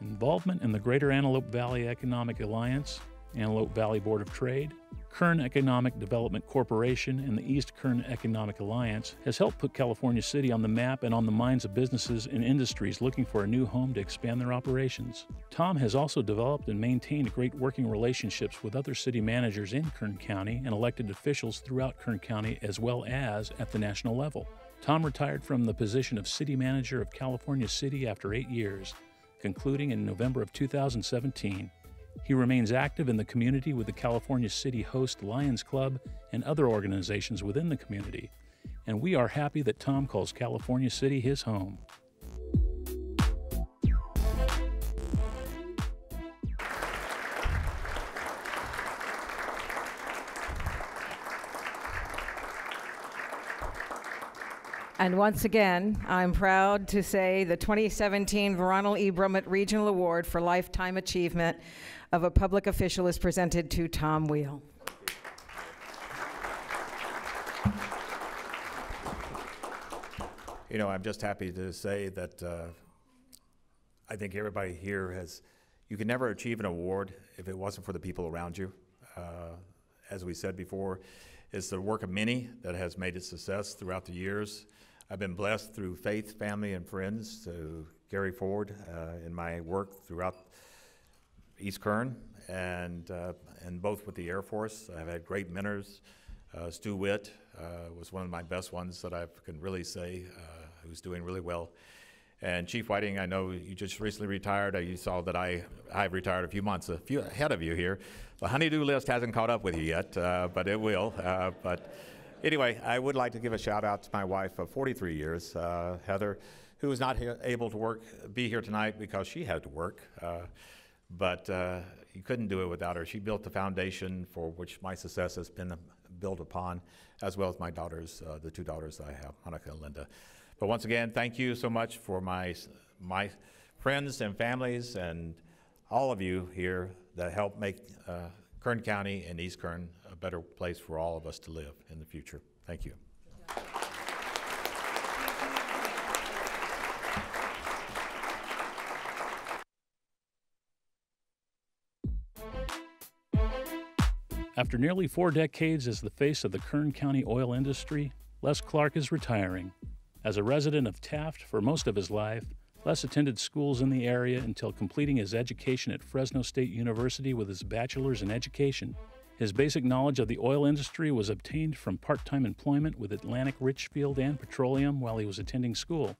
Involvement in the Greater Antelope Valley Economic Alliance, Antelope Valley Board of Trade, Kern Economic Development Corporation, and the East Kern Economic Alliance has helped put California City on the map and on the minds of businesses and industries looking for a new home to expand their operations. Tom has also developed and maintained great working relationships with other city managers in Kern County and elected officials throughout Kern County as well as at the national level. Tom retired from the position of City Manager of California City after eight years concluding in November of 2017. He remains active in the community with the California City Host Lions Club and other organizations within the community, and we are happy that Tom calls California City his home. And once again, I'm proud to say the 2017 Veronal E. Brummett Regional Award for Lifetime Achievement of a Public Official is presented to Tom Weil. You know, I'm just happy to say that uh, I think everybody here has, you can never achieve an award if it wasn't for the people around you. Uh, as we said before, it's the work of many that has made it success throughout the years. I've been blessed through faith, family, and friends to carry forward uh, in my work throughout East Kern and, uh, and both with the Air Force. I've had great mentors. Uh, Stu Witt uh, was one of my best ones that I can really say, uh, who's doing really well. And Chief Whiting, I know you just recently retired. You saw that I I've retired a few months a few ahead of you here. The honeydew list hasn't caught up with you yet, uh, but it will. But anyway, I would like to give a shout out to my wife of 43 years, uh, Heather, who was not able to work, be here tonight because she had to work. Uh, but uh, you couldn't do it without her. She built the foundation for which my success has been built upon, as well as my daughters, uh, the two daughters I have, Monica and Linda. But once again, thank you so much for my, my friends and families and all of you here that help make uh, Kern County and East Kern better place for all of us to live in the future. Thank you. After nearly four decades as the face of the Kern County oil industry, Les Clark is retiring. As a resident of Taft for most of his life, Les attended schools in the area until completing his education at Fresno State University with his bachelor's in education. His basic knowledge of the oil industry was obtained from part time employment with Atlantic Richfield and Petroleum while he was attending school.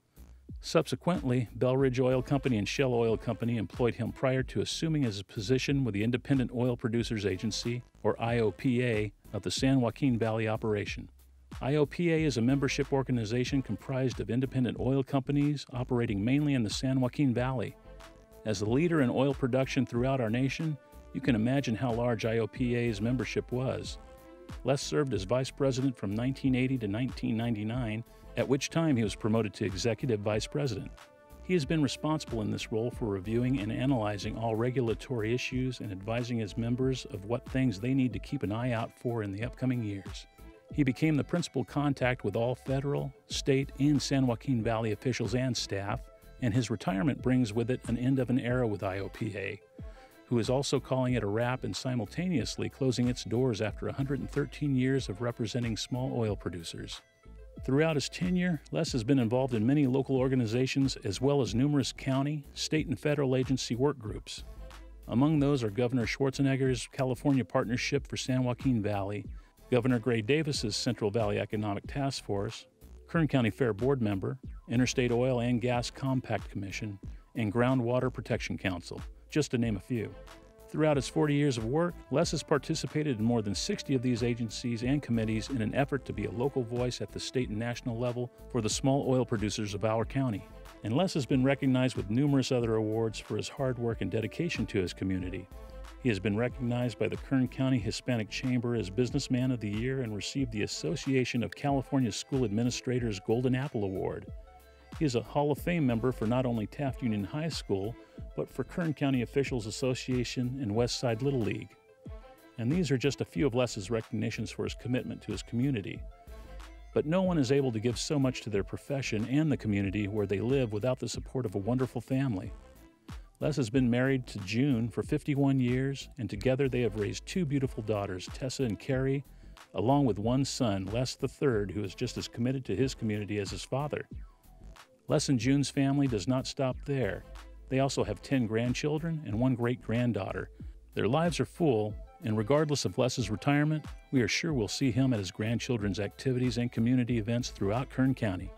Subsequently, Belridge Oil Company and Shell Oil Company employed him prior to assuming his position with the Independent Oil Producers Agency, or IOPA, of the San Joaquin Valley operation. IOPA is a membership organization comprised of independent oil companies operating mainly in the San Joaquin Valley. As the leader in oil production throughout our nation, you can imagine how large IOPA's membership was. Les served as vice president from 1980 to 1999 at which time he was promoted to executive vice president. He has been responsible in this role for reviewing and analyzing all regulatory issues and advising his members of what things they need to keep an eye out for in the upcoming years. He became the principal contact with all federal, state, and San Joaquin Valley officials and staff, and his retirement brings with it an end of an era with IOPA, who is also calling it a wrap and simultaneously closing its doors after 113 years of representing small oil producers. Throughout his tenure, Les has been involved in many local organizations as well as numerous county, state, and federal agency work groups. Among those are Governor Schwarzenegger's California Partnership for San Joaquin Valley, Governor Gray Davis's Central Valley Economic Task Force, Kern County Fair Board member, Interstate Oil and Gas Compact Commission, and Groundwater Protection Council, just to name a few. Throughout his 40 years of work, Les has participated in more than 60 of these agencies and committees in an effort to be a local voice at the state and national level for the small oil producers of our county. And Les has been recognized with numerous other awards for his hard work and dedication to his community. He has been recognized by the Kern County Hispanic Chamber as Businessman of the Year and received the Association of California School Administrators Golden Apple Award. He is a Hall of Fame member for not only Taft Union High School, but for Kern County Officials Association and West Side Little League. And these are just a few of Les's recognitions for his commitment to his community. But no one is able to give so much to their profession and the community where they live without the support of a wonderful family. Les has been married to June for 51 years, and together they have raised two beautiful daughters, Tessa and Carrie, along with one son, Les III, who is just as committed to his community as his father. Les and June's family does not stop there. They also have 10 grandchildren and one great granddaughter. Their lives are full, and regardless of Les's retirement, we are sure we'll see him at his grandchildren's activities and community events throughout Kern County.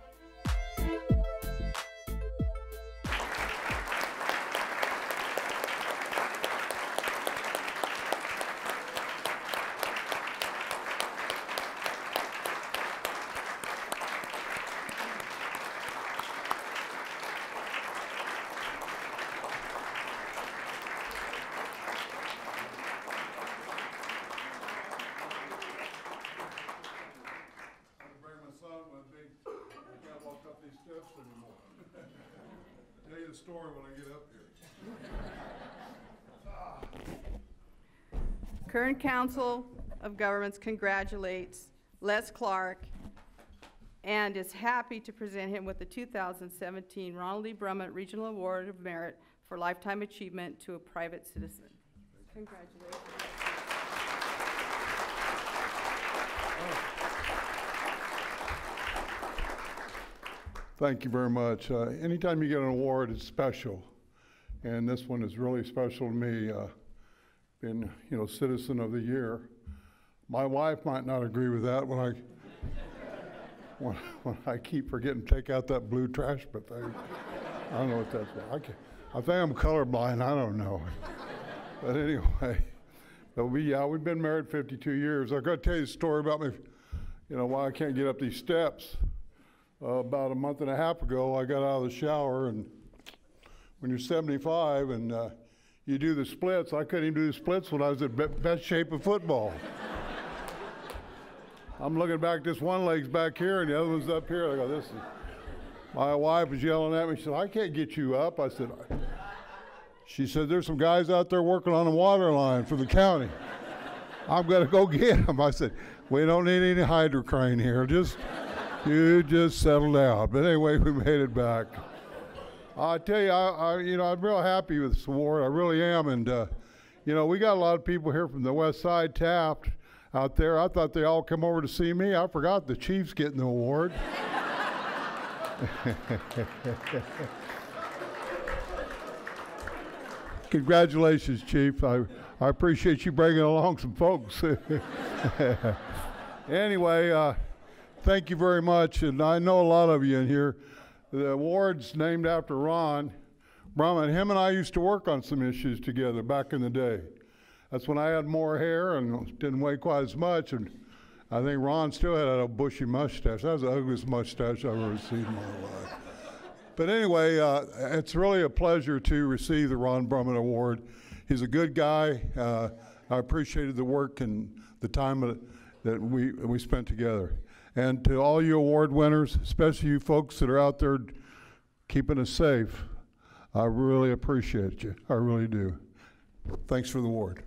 Council of Governments congratulates Les Clark and is happy to present him with the 2017 Ronald E. Brummett Regional Award of Merit for Lifetime Achievement to a private citizen. Congratulations. Thank you very much. Uh, anytime you get an award, it's special. And this one is really special to me. Uh, been, you know, Citizen of the Year. My wife might not agree with that when I when, when I keep forgetting to take out that blue trash but thing. I don't know what that's about. I, can, I think I'm colorblind. I don't know. But anyway, but we yeah we've been married 52 years. I've got to tell you a story about me. You know why I can't get up these steps. Uh, about a month and a half ago, I got out of the shower, and when you're 75 and uh, you do the splits, I couldn't even do the splits when I was in be- best shape of football. I'm looking back, this one leg's back here, and the other one's up here. I go, this is. My wife was yelling at me. She said, I can't get you up. I said, she said, there's some guys out there working on a water line for the county. I'm going to go get them. I said, we don't need any hydrocrane here. Just. You just settle down. But anyway, we made it back. I tell you, I, I, you know, I'm real happy with this award. I really am. And, uh, you know, we got a lot of people here from the West Side Taft out there. I thought they all come over to see me. I forgot the Chief's getting the award. Congratulations, Chief. I, I appreciate you bringing along some folks. anyway, uh, thank you very much. And I know a lot of you in here. The award's named after Ron Brummett. Him and I used to work on some issues together back in the day. That's when I had more hair and didn't weigh quite as much. And I think Ron still had a bushy mustache. That was the ugliest mustache I've ever seen in my life. But anyway, uh, it's really a pleasure to receive the Ron Brummett Award. He's a good guy. Uh, I appreciated the work and the time that, we, we spent together. And to all you award winners, especially you folks that are out there keeping us safe, I really appreciate you. I really do. Thanks for the award.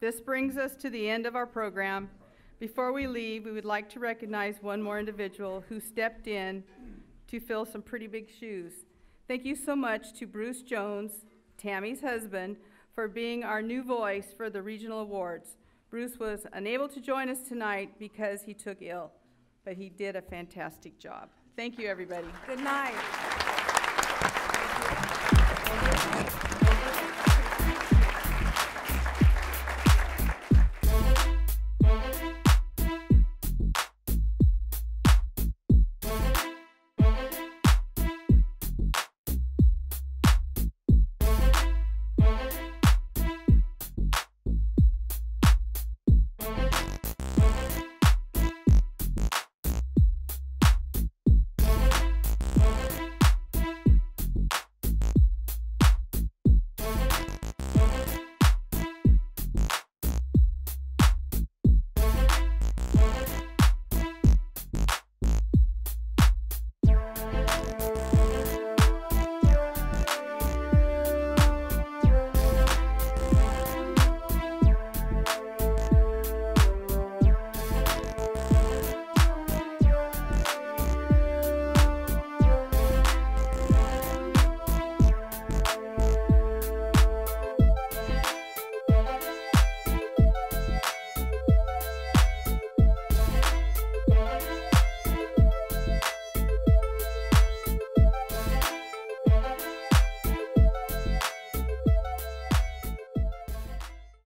This brings us to the end of our program. Before we leave, we would like to recognize one more individual who stepped in to fill some pretty big shoes. Thank you so much to Bruce Jones, Tammy's husband, for being our new voice for the regional awards. Bruce was unable to join us tonight because he took ill, but he did a fantastic job. Thank you, everybody. Good night.